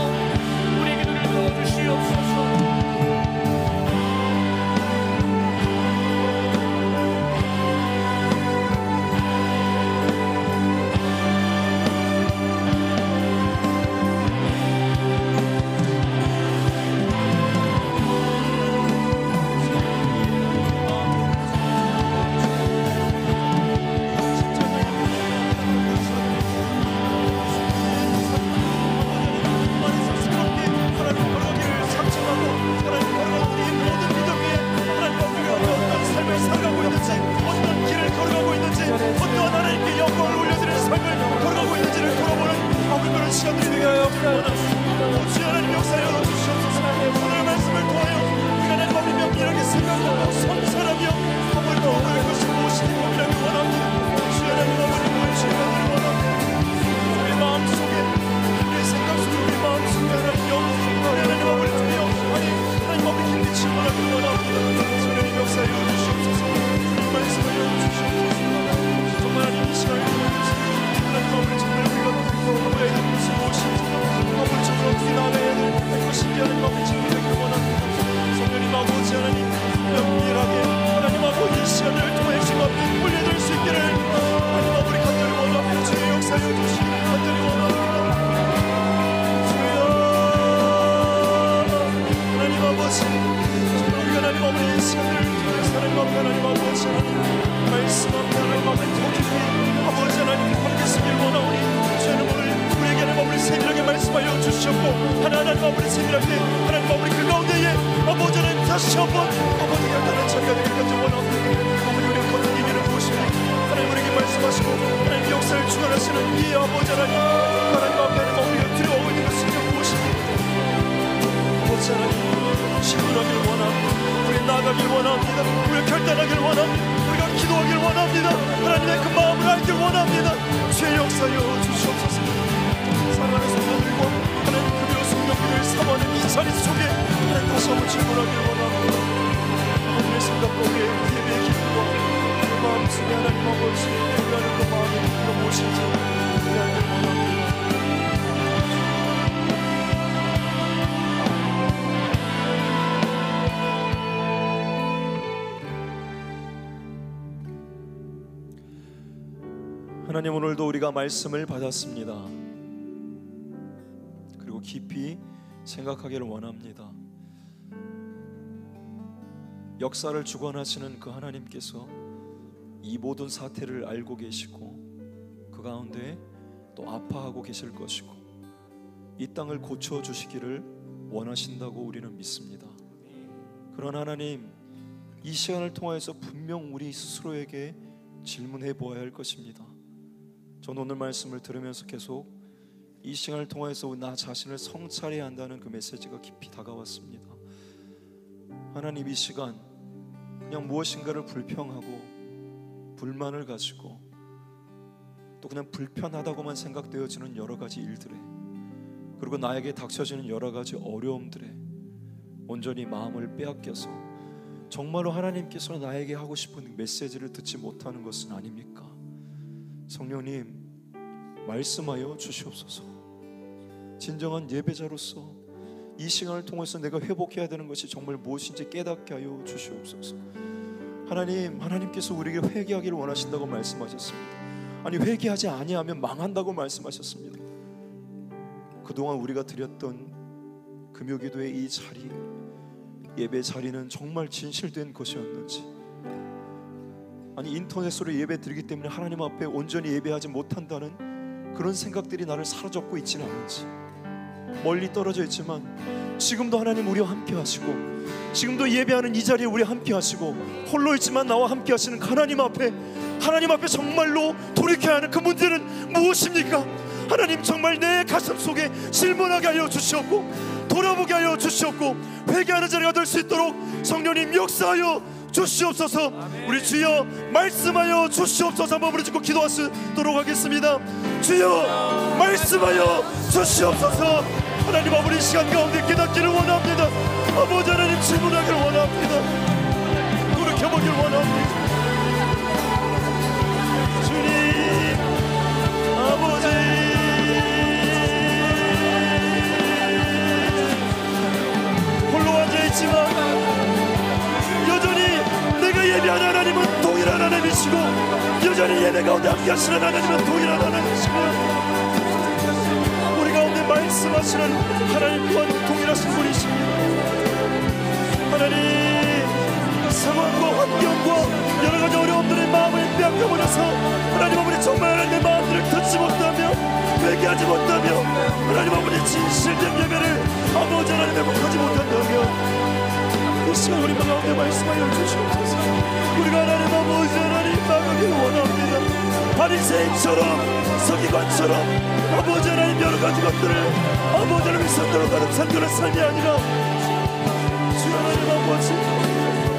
우리의 기도를 들어주시옵소서 하나님 오늘 우리가 말씀을 받았습니다. 그리고 깊이 생각하기를 원합니다. 역사를 주관하시는 그 하나님께서 이 모든 사태를 알고 계시고 그 가운데 또 아파하고 계실 것이고 이 땅을 고쳐 주시기를 원하신다고 우리는 믿습니다. 그런 하나님 이 시간을 통하여서 분명 우리 스스로에게 질문해 보아야 할 것입니다. 저는 오늘 말씀을 들으면서 계속 이 시간을 통해서 나 자신을 성찰해야 한다는 그 메시지가 깊이 다가왔습니다. 하나님 이 시간 그냥 무엇인가를 불평하고 불만을 가지고 또 그냥 불편하다고만 생각되어지는 여러 가지 일들에 그리고 나에게 닥쳐지는 여러 가지 어려움들에 온전히 마음을 빼앗겨서 정말로 하나님께서 나에게 하고 싶은 메시지를 듣지 못하는 것은 아닙니까? 성령님 말씀하여 주시옵소서. 진정한 예배자로서 이 시간을 통해서 내가 회복해야 되는 것이 정말 무엇인지 깨닫게 하여 주시옵소서. 하나님, 하나님께서 우리에게 회개하기를 원하신다고 말씀하셨습니다. 아니 회개하지 아니하면 망한다고 말씀하셨습니다. 그동안 우리가 드렸던 금요기도의 이 자리, 예배 자리는 정말 진실된 것이었는지 아니 인터넷으로 예배 드리기 때문에 하나님 앞에 온전히 예배하지 못한다는 그런 생각들이 나를 사로잡고 있지는 않은지 멀리 떨어져 있지만 지금도 하나님 우리와 함께 하시고 지금도 예배하는 이 자리에 우리 함께 하시고 홀로 있지만 나와 함께 하시는 하나님 앞에 하나님 앞에 정말로 돌이켜야 하는 그 문제는 무엇입니까? 하나님 정말 내 가슴 속에 질문하게 하여 주시옵고 돌아보게 하여 주시옵고 회개하는 자리가 될 수 있도록 성령님 역사하여 주시옵소서. 우리 주여 말씀하여 주시옵소서. 한번 부르짖고 기도하시도록 하겠습니다. 주여 말씀하여 주시옵소서. 하나님 아버지 시간 가운데 깨닫기를 원합니다. 아버지 하나님 질문하기를 원합니다. 돌이켜보기를 원합니다. 주님 아버지. 홀로 앉아있지만 예배하는 하나님은 동일한 하나님이시고 여전히 예배 가운데 함께 하시는 하나님은 동일한 하나님이시고 우리 가운데 말씀하시는 하나님 또한 동일하신 분이십니다. 하나님 상황과 환경과 여러 가지 어려움들의 마음을 빼앗겨버려서 하나님 아버지 정말 하나님의 마음들을 듣지 못하며 회개하지 못하며 하나님 아버지 진실된 예배를 아버지 하나님 회복하지 못한다며 이 시간 우리 가운데 말씀하여 주시옵소서. 우리가 하나님 아버지 하나님 나가기를 원합니다. 바리새인처럼 서기관처럼 아버지 하나님 여러 가지 것들을 아버지 하나님 선도로 가득 산그런 삶이 아니라 주 하나님 아버지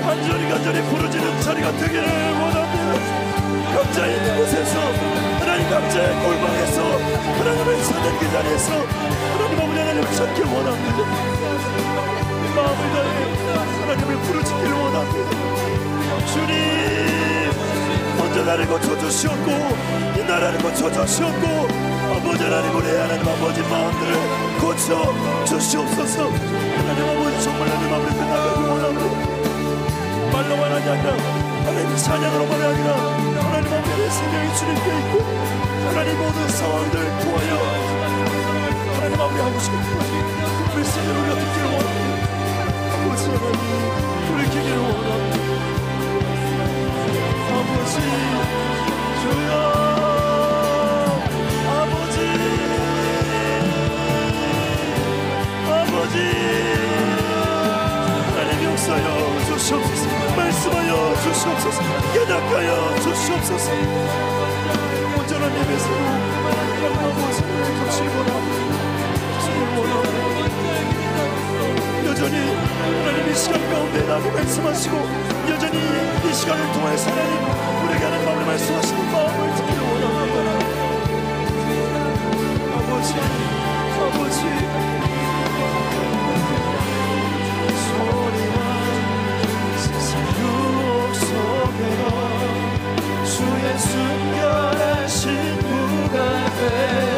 간절히 간절히 부르짖는 자리가 되기를 원합니다. 각자 있는 곳에서 하나님 각자의 골방에서 하나님을 찾는 그 자리에서 하나님 아버지 하나님을 찾길 원합니다 마음을 다해 하나님을 부르짖기를 원합니다. 주님 먼저 나를 고쳐주시옵고 이 나라를 고쳐주시옵고 아버지 하나님 우리 하나님 아버지 마음들을 고쳐주시옵소서. 하나님 아버지 정말 하나님 앞에 나가기 원합니다. 말로만 하지 아니라 하나님 찬양으로만 아니라 하나님 내 생명이 주님께 있고 하나님 모든 상황들을 통하여 하나님 앞에 하고 싶은 메시지를 우리가 듣기를 원합니다 아버지 아버지 주시옵소서 말씀하여 주시옵소서 온전한 예배서로 겹치기 원합니다 주님 원합니다 여전히 하나님 이 시간 가운데 나에게 말씀하시고 여전히 이 시간을 통해서 하나님 우리에게 하는 마음을 말씀하시는 마음을 듣기를 원합니다 아버지 아버지. 소리와 세상 유혹 속에도 주의 순결하신 무가 되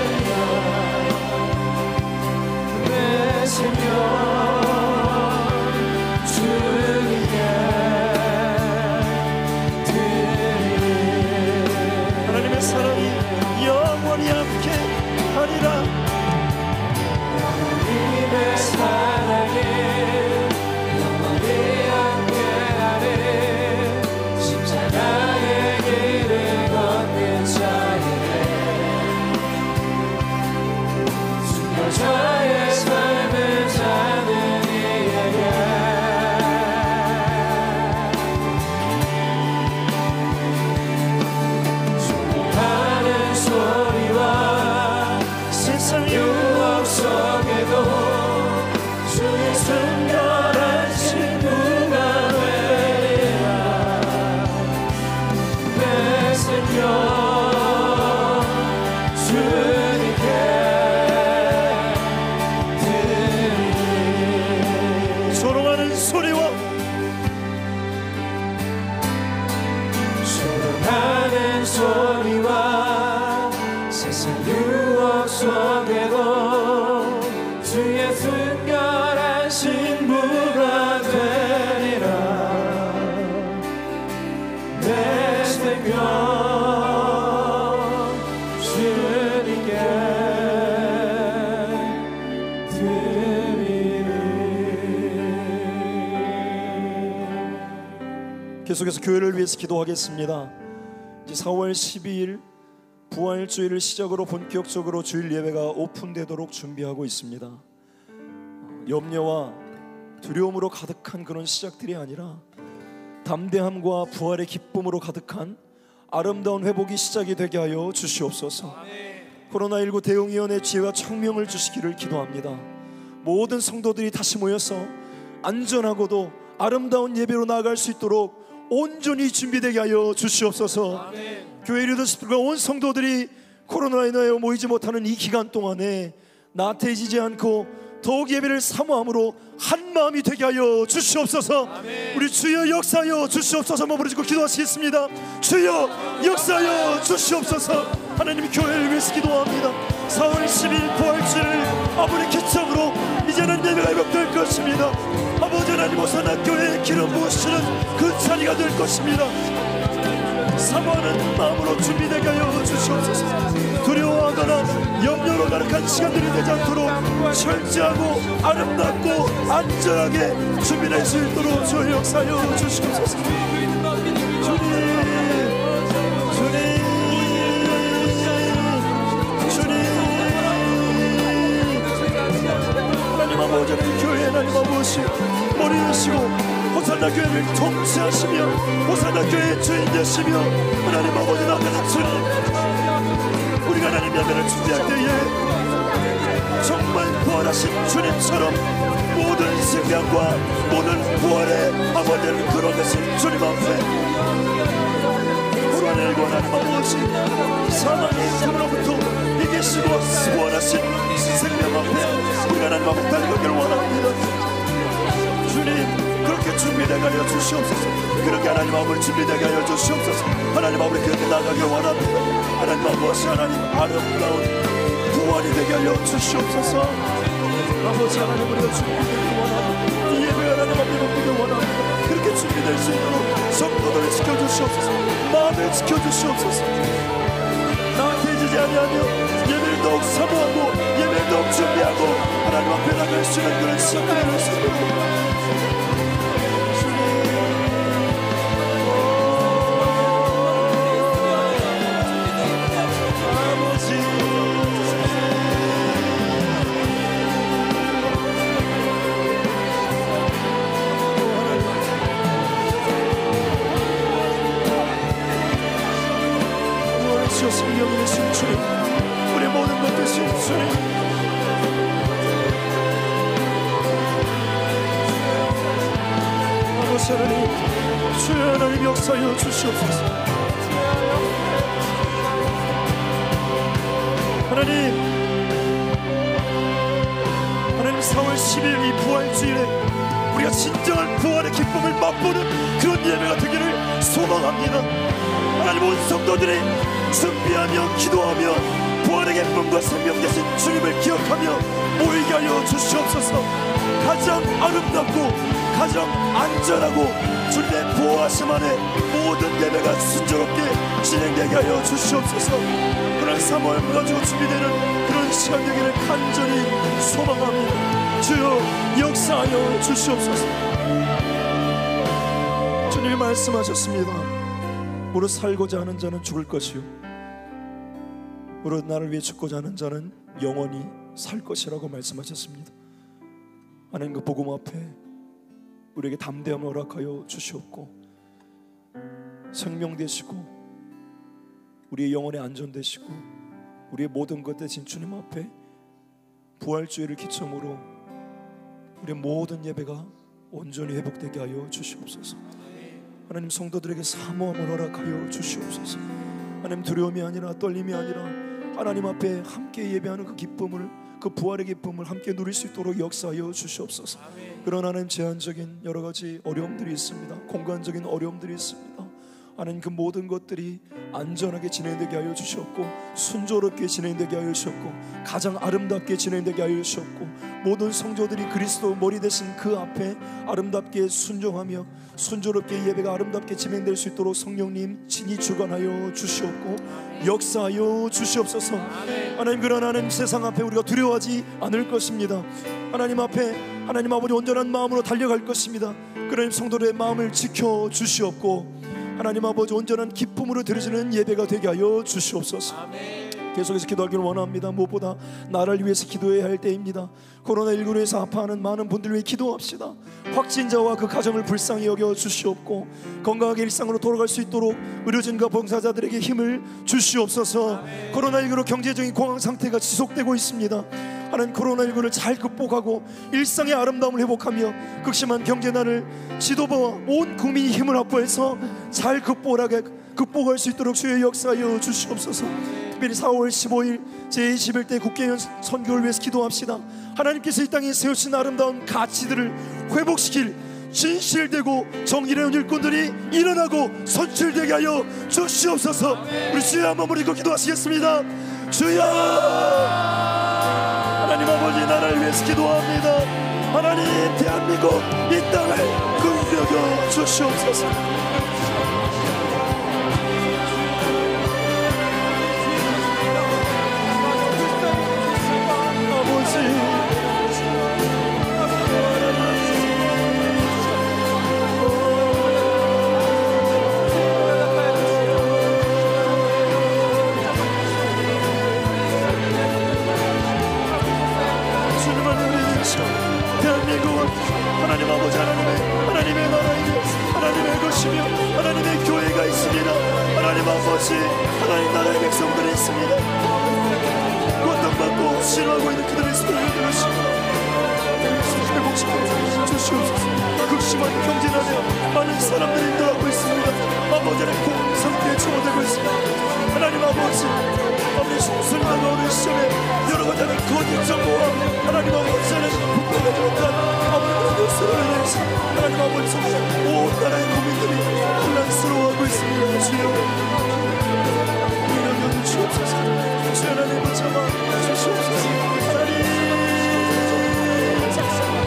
계속해서 교회를 위해서 기도하겠습니다. 이제 4월 12일 부활주일을 시작으로 본격적으로 주일 예배가 오픈되도록 준비하고 있습니다. 염려와 두려움으로 가득한 그런 시작들이 아니라 담대함과 부활의 기쁨으로 가득한 아름다운 회복이 시작이 되게 하여 주시옵소서. 코로나19 대응위원회 지혜와 청명을 주시기를 기도합니다. 모든 성도들이 다시 모여서 안전하고도 아름다운 예배로 나아갈 수 있도록 온전히 준비되게 하여 주시옵소서. 교회 리더십들과 온 성도들이 코로나에 인하여 모이지 못하는 이 기간 동안에 나태해지지 않고 더욱 예배를 사모함으로 한 마음이 되게 하여 주시옵소서. 우리 주여 역사하여 주시옵소서. 한번 부르짖고 기도하시겠습니다. 주여 역사하여 주시옵소서. 하나님 교회를 위해서 기도합니다. 4월 10일 부활주일 아버지 기점으로 이제는 예배가 회복될 것입니다. 아버지 하나님 오사나 교회에 기름 부으시는 그 자리가 될 것입니다. 사모하는 마음으로 준비되게 하여 주시옵소서 두려워하거나 염려로 가득한 시간들이 되지 않도록 철저하고 아름답고 안전하게 준비될 수 있도록 주 역사하여 주시옵소서 주님 아버지 교회 하나님 아버지 머리 되시고 호산나 교회를 통치하시며 호산나 교회의 주인 되시며 하나님 아버지 나가는 주님 우리가 하나님 예배를 준비할 때에 정말 부활하신 주님처럼 모든 생명과 모든 부활의 아버지를 그러내신 주님 앞에 불안을 원하는 아버지 사망의 힘으로부터 이기시고 구원하신 생명 앞에 우리가 하나님 앞에 달려가기를 원합니다. 주님 그렇게 준비되게 하여 주시옵소서. 그렇게 하나님 앞을 준비되게 하여 주시옵소서. 하나님 앞을 그렇게 나가길 원합니다. 하나님 아버지 하나님 아름다운 구원이 되게 하여 주시옵소서. 아버지 하나님 우리가 준비되길 원합니다. 이 예배 하나님 앞에 높이길 원합니다. 그렇게 준비될 수 있도록 성도들을 지켜주시옵소서. 마음을 지켜주시옵소서. 나한테 지지 아니하며 예배를 더욱 사모하고 예배를 더욱 준비하고 하나님 앞에 나갈 수 있는 그런 시간들이 될수 주시옵소서 하나님 하나님 4월 10일 이 부활주일에 우리가 진정한 부활의 기쁨을 맛보는 그런 예배가 되기를 소망합니다. 하나님 온 성도들이 준비하며 기도하며 부활의 기쁨과 생명 되신 주님을 기억하며 모이게 하여 주시옵소서. 가장 아름답고 가장 안전하고 보호하심 안에 모든 예배가 순조롭게 진행되게 하여 주시옵소서. 그런 사모함을 가지고 준비되는 그런 시간 되기를 간절히 소망합니다 주여 역사하여 주시옵소서. 주님 말씀하셨습니다. 무릇 살고자 하는 자는 죽을 것이요. 무릇 나를 위해 죽고자 하는 자는 영원히 살 것이라고 말씀하셨습니다. 하나님 그 복음 앞에 우리에게 담대함을 허락하여 주시옵고 생명 되시고 우리의 영혼의 안전 되시고 우리의 모든 것 되신 주님 앞에 부활주의를 기점으로 우리의 모든 예배가 온전히 회복되게 하여 주시옵소서. 하나님 성도들에게 사모함을 허락하여 주시옵소서. 하나님 두려움이 아니라 떨림이 아니라 하나님 앞에 함께 예배하는 그 기쁨을 그 부활의 기쁨을 함께 누릴 수 있도록 역사하여 주시옵소서. 그런 하나님 제한적인 여러 가지 어려움들이 있습니다. 공간적인 어려움들이 있습니다 하나님 그 모든 것들이 안전하게 진행되게 하여 주셨고 순조롭게 진행되게 하여 주셨고 가장 아름답게 진행되게 하여 주셨고 모든 성도들이 그리스도 머리 대신 그 앞에 아름답게 순종하며 순조롭게 예배가 아름답게 진행될 수 있도록 성령님 친히 주관하여 주시옵고 역사하여 주시옵소서. 하나님 그러나 하나님 세상 앞에 우리가 두려워하지 않을 것입니다. 하나님 앞에 하나님 아버지 온전한 마음으로 달려갈 것입니다. 그러님 성도들의 마음을 지켜 주시옵고 하나님 아버지 온전한 기쁨으로 드려지는 예배가 되게 하여 주시옵소서. 계속해서 기도하기를 원합니다. 무엇보다 나를 위해서 기도해야 할 때입니다. 코로나19로 해서 아파하는 많은 분들 위해 기도합시다. 확진자와 그 가정을 불쌍히 여겨 주시옵고 건강하게 일상으로 돌아갈 수 있도록 의료진과 봉사자들에게 힘을 주시옵소서. 코로나19로 경제적인 공황 상태가 지속되고 있습니다. 하나님 코로나19를 잘 극복하고 일상의 아름다움을 회복하며 극심한 경제난을 지도부와 온 국민이 힘을 합부해서 잘 극복하게 극복할 수 있도록 주의 역사하여 주시옵소서. 특별히 4월 15일 제21대 국회의원 선교를 위해서 기도합시다. 하나님께서 이 땅에 세우신 아름다운 가치들을 회복시킬 진실되고 정의로운 일꾼들이 일어나고 선출되게 하여 주시옵소서. 우리 주여 한번 부리고 기도하시겠습니다. 주여 하나님 아버지 나라를 위해서 기도합니다. 하나님 대한민국 이 땅을 긍휼여 주시옵소서. 것이며 하나님의 교회가 있습니다. 하나님 아버지 하나님 나라의 백성들이 있습니다. 고통받고 신호하고 있는 그들의 소리를 들으시고 회복시켜 주시옵소서. 극심한 경제난에 많은 사람들이 힘들어하고 있습니다. 아버지는 공 상태에 처해되고 있습니다. 하나님 아버지 아버지 순순하고 어느 시점에 여러 가지 거짓 정보와 하나님 아버지는 분명하지 못한 아버지 뉴스를 인해서 하나님 아버지 온 나라의 국민들이 혼란스러워하고 있습니다 주여. 이런 주옵소서. 주여 하나님 붙잡아 주시옵소서. 하나님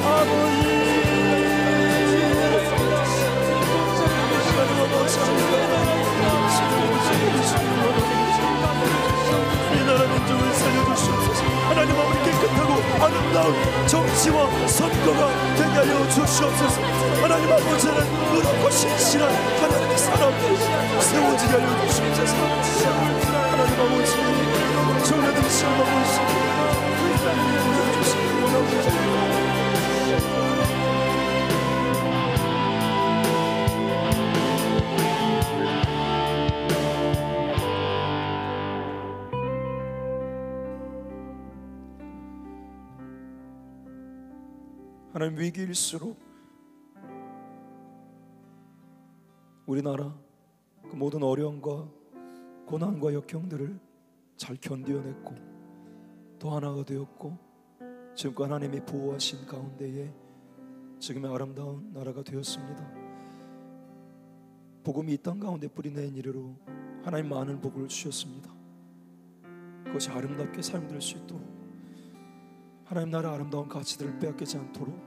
아버지 치와 선거가 되게 하여 주시옵소서. 하나님 아버지는 의롭고 신실한 하나님의 사람들이 세워지게 하여 주시옵소서. 하나님 아버지 실망하고 하나님 위기일수록 우리나라 그 모든 어려움과 고난과 역경들을 잘 견뎌냈고 또 하나가 되었고 지금껏 하나님이 보호하신 가운데에 지금의 아름다운 나라가 되었습니다. 복음이 이 땅 가운데 뿌리낸 이래로 하나님 많은 복을 주셨습니다. 그것이 아름답게 삶될 수 있도록 하나님 나라 아름다운 가치들을 빼앗기지 않도록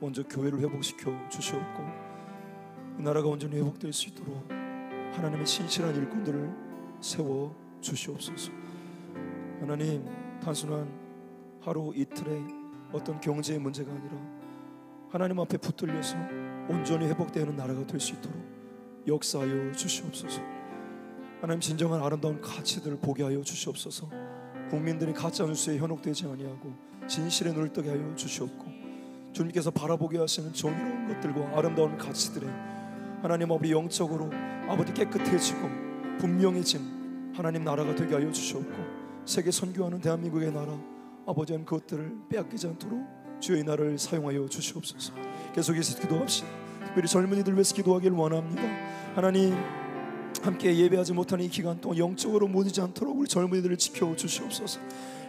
먼저 교회를 회복시켜 주시옵고 이 나라가 온전히 회복될 수 있도록 하나님의 신실한 일꾼들을 세워 주시옵소서. 하나님 단순한 하루 이틀의 어떤 경제의 문제가 아니라 하나님 앞에 붙들려서 온전히 회복되는 나라가 될 수 있도록 역사하여 주시옵소서. 하나님 진정한 아름다운 가치들을 보게 하여 주시옵소서. 국민들이 가짜 뉴스에 현혹되지 아니하고 진실의 눈을 뜨게 하여 주시옵고 주님께서 바라보게 하시는 정의로운 것들과 아름다운 가치들에 하나님 아버지 영적으로 아버지 깨끗해지고 분명해진 하나님 나라가 되게 하여 주시옵고 세계 선교하는 대한민국의 나라 아버지는 그것들을 빼앗기지 않도록 주의 나라를 사용하여 주시옵소서. 계속해서 기도합시다. 특별히 젊은이들 위해서 기도하기를 원합니다. 하나님 함께 예배하지 못하는 이 기간 동안 영적으로 무너지지 않도록 우리 젊은이들을 지켜 주시옵소서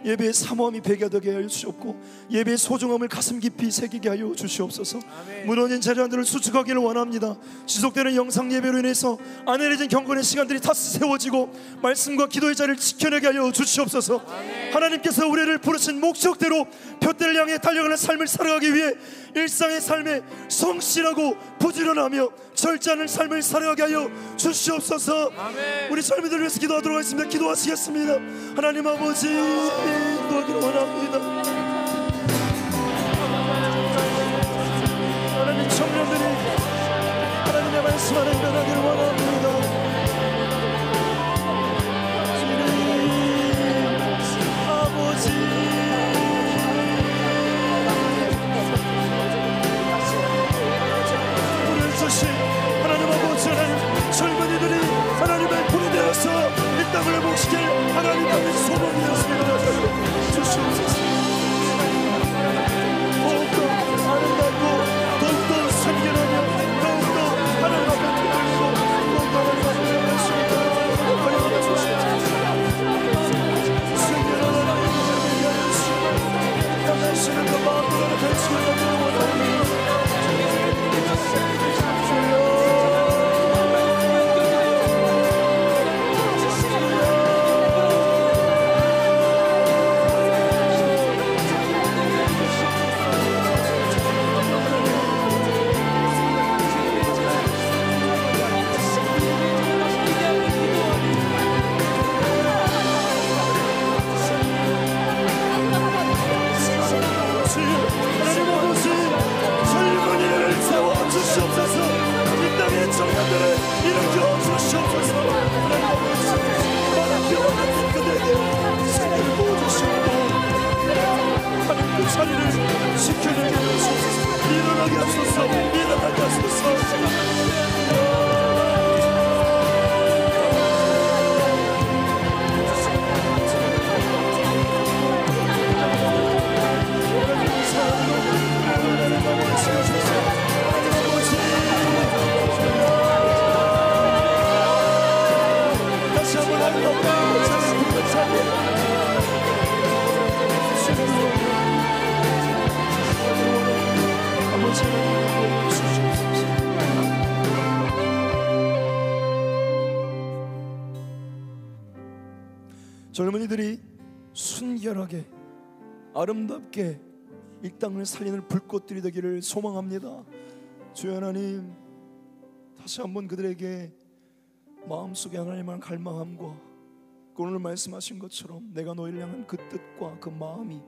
예배의 사모함이 배가 되게 하여 주셨고 예배의 소중함을 가슴 깊이 새기게 하여 주시옵소서. 무너진 자리들을 수축하기를 원합니다. 지속되는 영상 예배로 인해서 안일해진 경건의 시간들이 다시 세워지고 말씀과 기도의 자리를 지켜내게 하여 주시옵소서. 하나님께서 우리를 부르신 목적대로 표대를 향해 달려가는 삶을 살아가기 위해 일상의 삶에 성실하고 부지런하며 절제하는 삶을 살아가게 하여 주시옵소서. 우리 젊은이들 위해서 기도하도록 하겠습니다. 기도하시겠습니다. 하나님 아버지 기도하기를 원합니다. 하나님 청년들이 하나님의 말씀 안에 변하기를 원합니다. 하나님 아버지 하나님 젊은이들이 하나님의 되어서 이 땅을 회복시킬 하나님 앞에 소망이 되었습니다. 주시옵소서. 더욱더 아름답고 더욱더 선견하며 더욱더 하나님 앞에 부들고 더욱더 하나님 앞에 있도록 하여 주시옵소서 하나님을 위하여 주시고 당하시는 그 마음으로 변치를 받기를 원합니 하소서 일어나게 하소서 일어나게 하소서 젊은이들이 순결하게 아름답게 이 땅을 살리는 불꽃들이 되기를 소망합니다. 주여 하나님 다시 한번 그들에게 마음속에 하나님을 갈망함과 그 오늘 말씀하신 것처럼 내가 너희를 향한 그 뜻과 그 마음이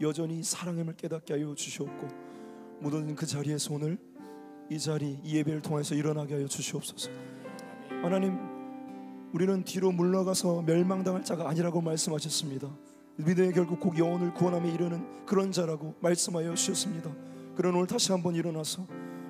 여전히 사랑임을 깨닫게 하여 주시옵고 묻어진 그 자리에서 오늘 이 자리 이 예배를 통해서 일어나게 하여 주시옵소서 하나님 우리는 뒤로 물러가서 멸망당할 자가 아니라고 말씀하셨습니다. 믿음의 결국 곧 영혼을 구원함에 이르는 그런 자라고 말씀하여 주셨습니다. 그런 오늘 다시 한번 일어나서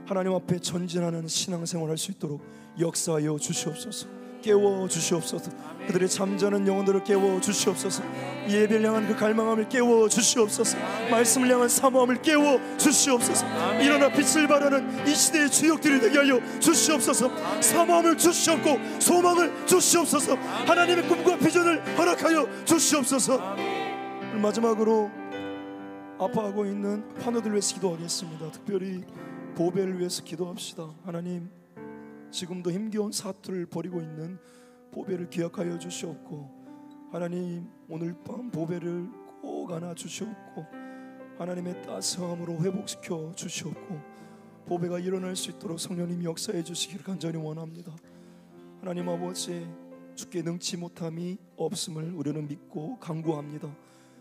하나님 앞에 전진하는 신앙생활 할 수 있도록 역사하여 주시옵소서 깨워 주시옵소서. 그들의 잠자는 영혼들을 깨워 주시옵소서. 이 예배를 향한 그 갈망함을 깨워 주시옵소서. 말씀을 향한 사모함을 깨워 주시옵소서. 일어나 빛을 발하는 이 시대의 주역들이 되게 하여 주시옵소서. 사모함을 주시옵고 소망을 주시옵소서. 하나님의 꿈과 비전을 허락하여 주시옵소서. 마지막으로 아파하고 있는 환우들 위해서 기도하겠습니다. 특별히 보배를 위해서 기도합시다. 하나님 지금도 힘겨운 사투를 벌이고 있는 보배를 기억하여 주시옵고 하나님 오늘 밤 보배를 꼭 안아 주시옵고 하나님의 따스함으로 회복시켜 주시옵고 보배가 일어날 수 있도록 성령님 역사해 주시기를 간절히 원합니다. 하나님 아버지 주께 능치 못함이 없음을 우리는 믿고 강구합니다.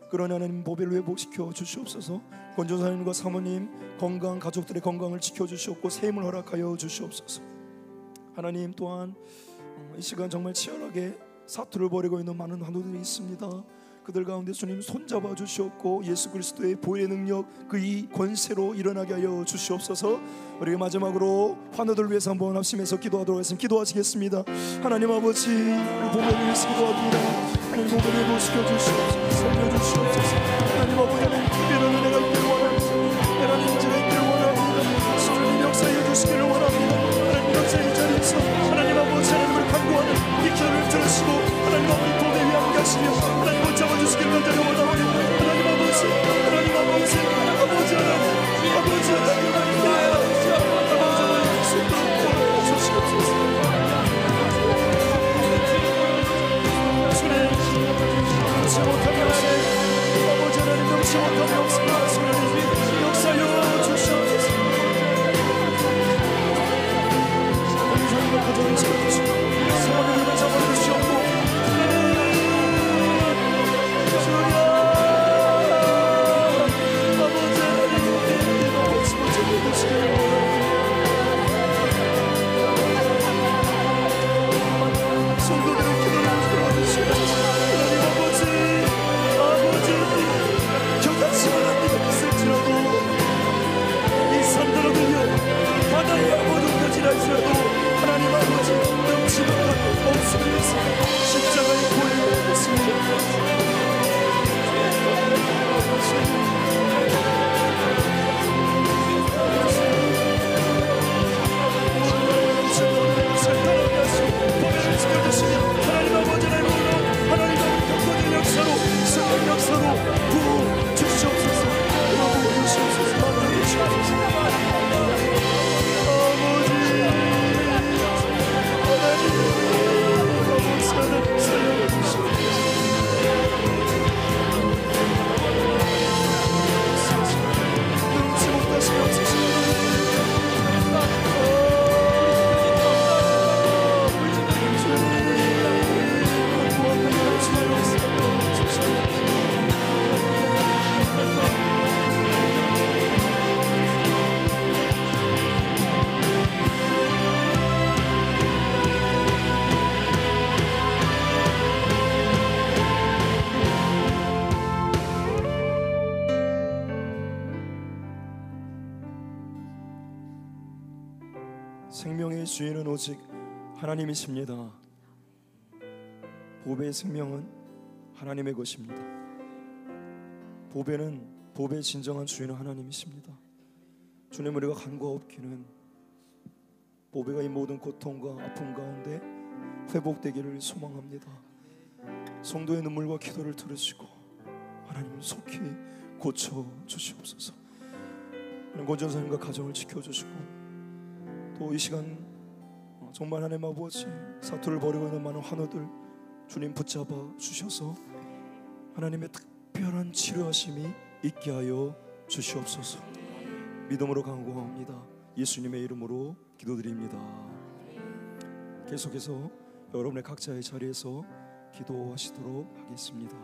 그러나 하나님 보배를 회복시켜 주시옵소서. 권조사님과 사모님 건강 가족들의 건강을 지켜 주시옵고 샘을 허락하여 주시옵소서 하나님 또한 어, 이 시간 정말 치열하게 사투를 벌이고 있는 많은 환우들이 있습니다. 그들 가운데 주님 손잡아 주시옵고 예수 그리스도의 보혈의 능력 그 이 권세로 일어나게 하여 주시옵소서. 우리 마지막으로 환우들 위해서 한번 합심해서 기도하도록 하겠습니다. 기도하시겠습니다. 하나님 아버지 우리 보배를 위해서 기도합니다. 하나님 보배를 회복시켜 주시옵소서. 살려 주시옵소서. 하나님 아버지 간구하는 이 기도를 들으시고 주인은 오직 하나님이십니다. 보배의 생명은 하나님의 것입니다. 보배는 보배의 진정한 주인은 하나님이십니다. 주님 우리가 간과 없기는 보배가 이 모든 고통과 아픔 가운데 회복되기를 소망합니다. 성도의 눈물과 기도를 들으시고 하나님 속히 고쳐 주시옵소서. 권전사님과 가정을 지켜주시고 또 이 시간 어, 정말 하나님 아버지 사투를 벌이고 있는 많은 환우들 주님 붙잡아 주셔서 하나님의 특별한 치료하심이 있게 하여 주시옵소서. 믿음으로 간구하옵니다. 예수님의 이름으로 기도드립니다. 계속해서 여러분의 각자의 자리에서 기도하시도록 하겠습니다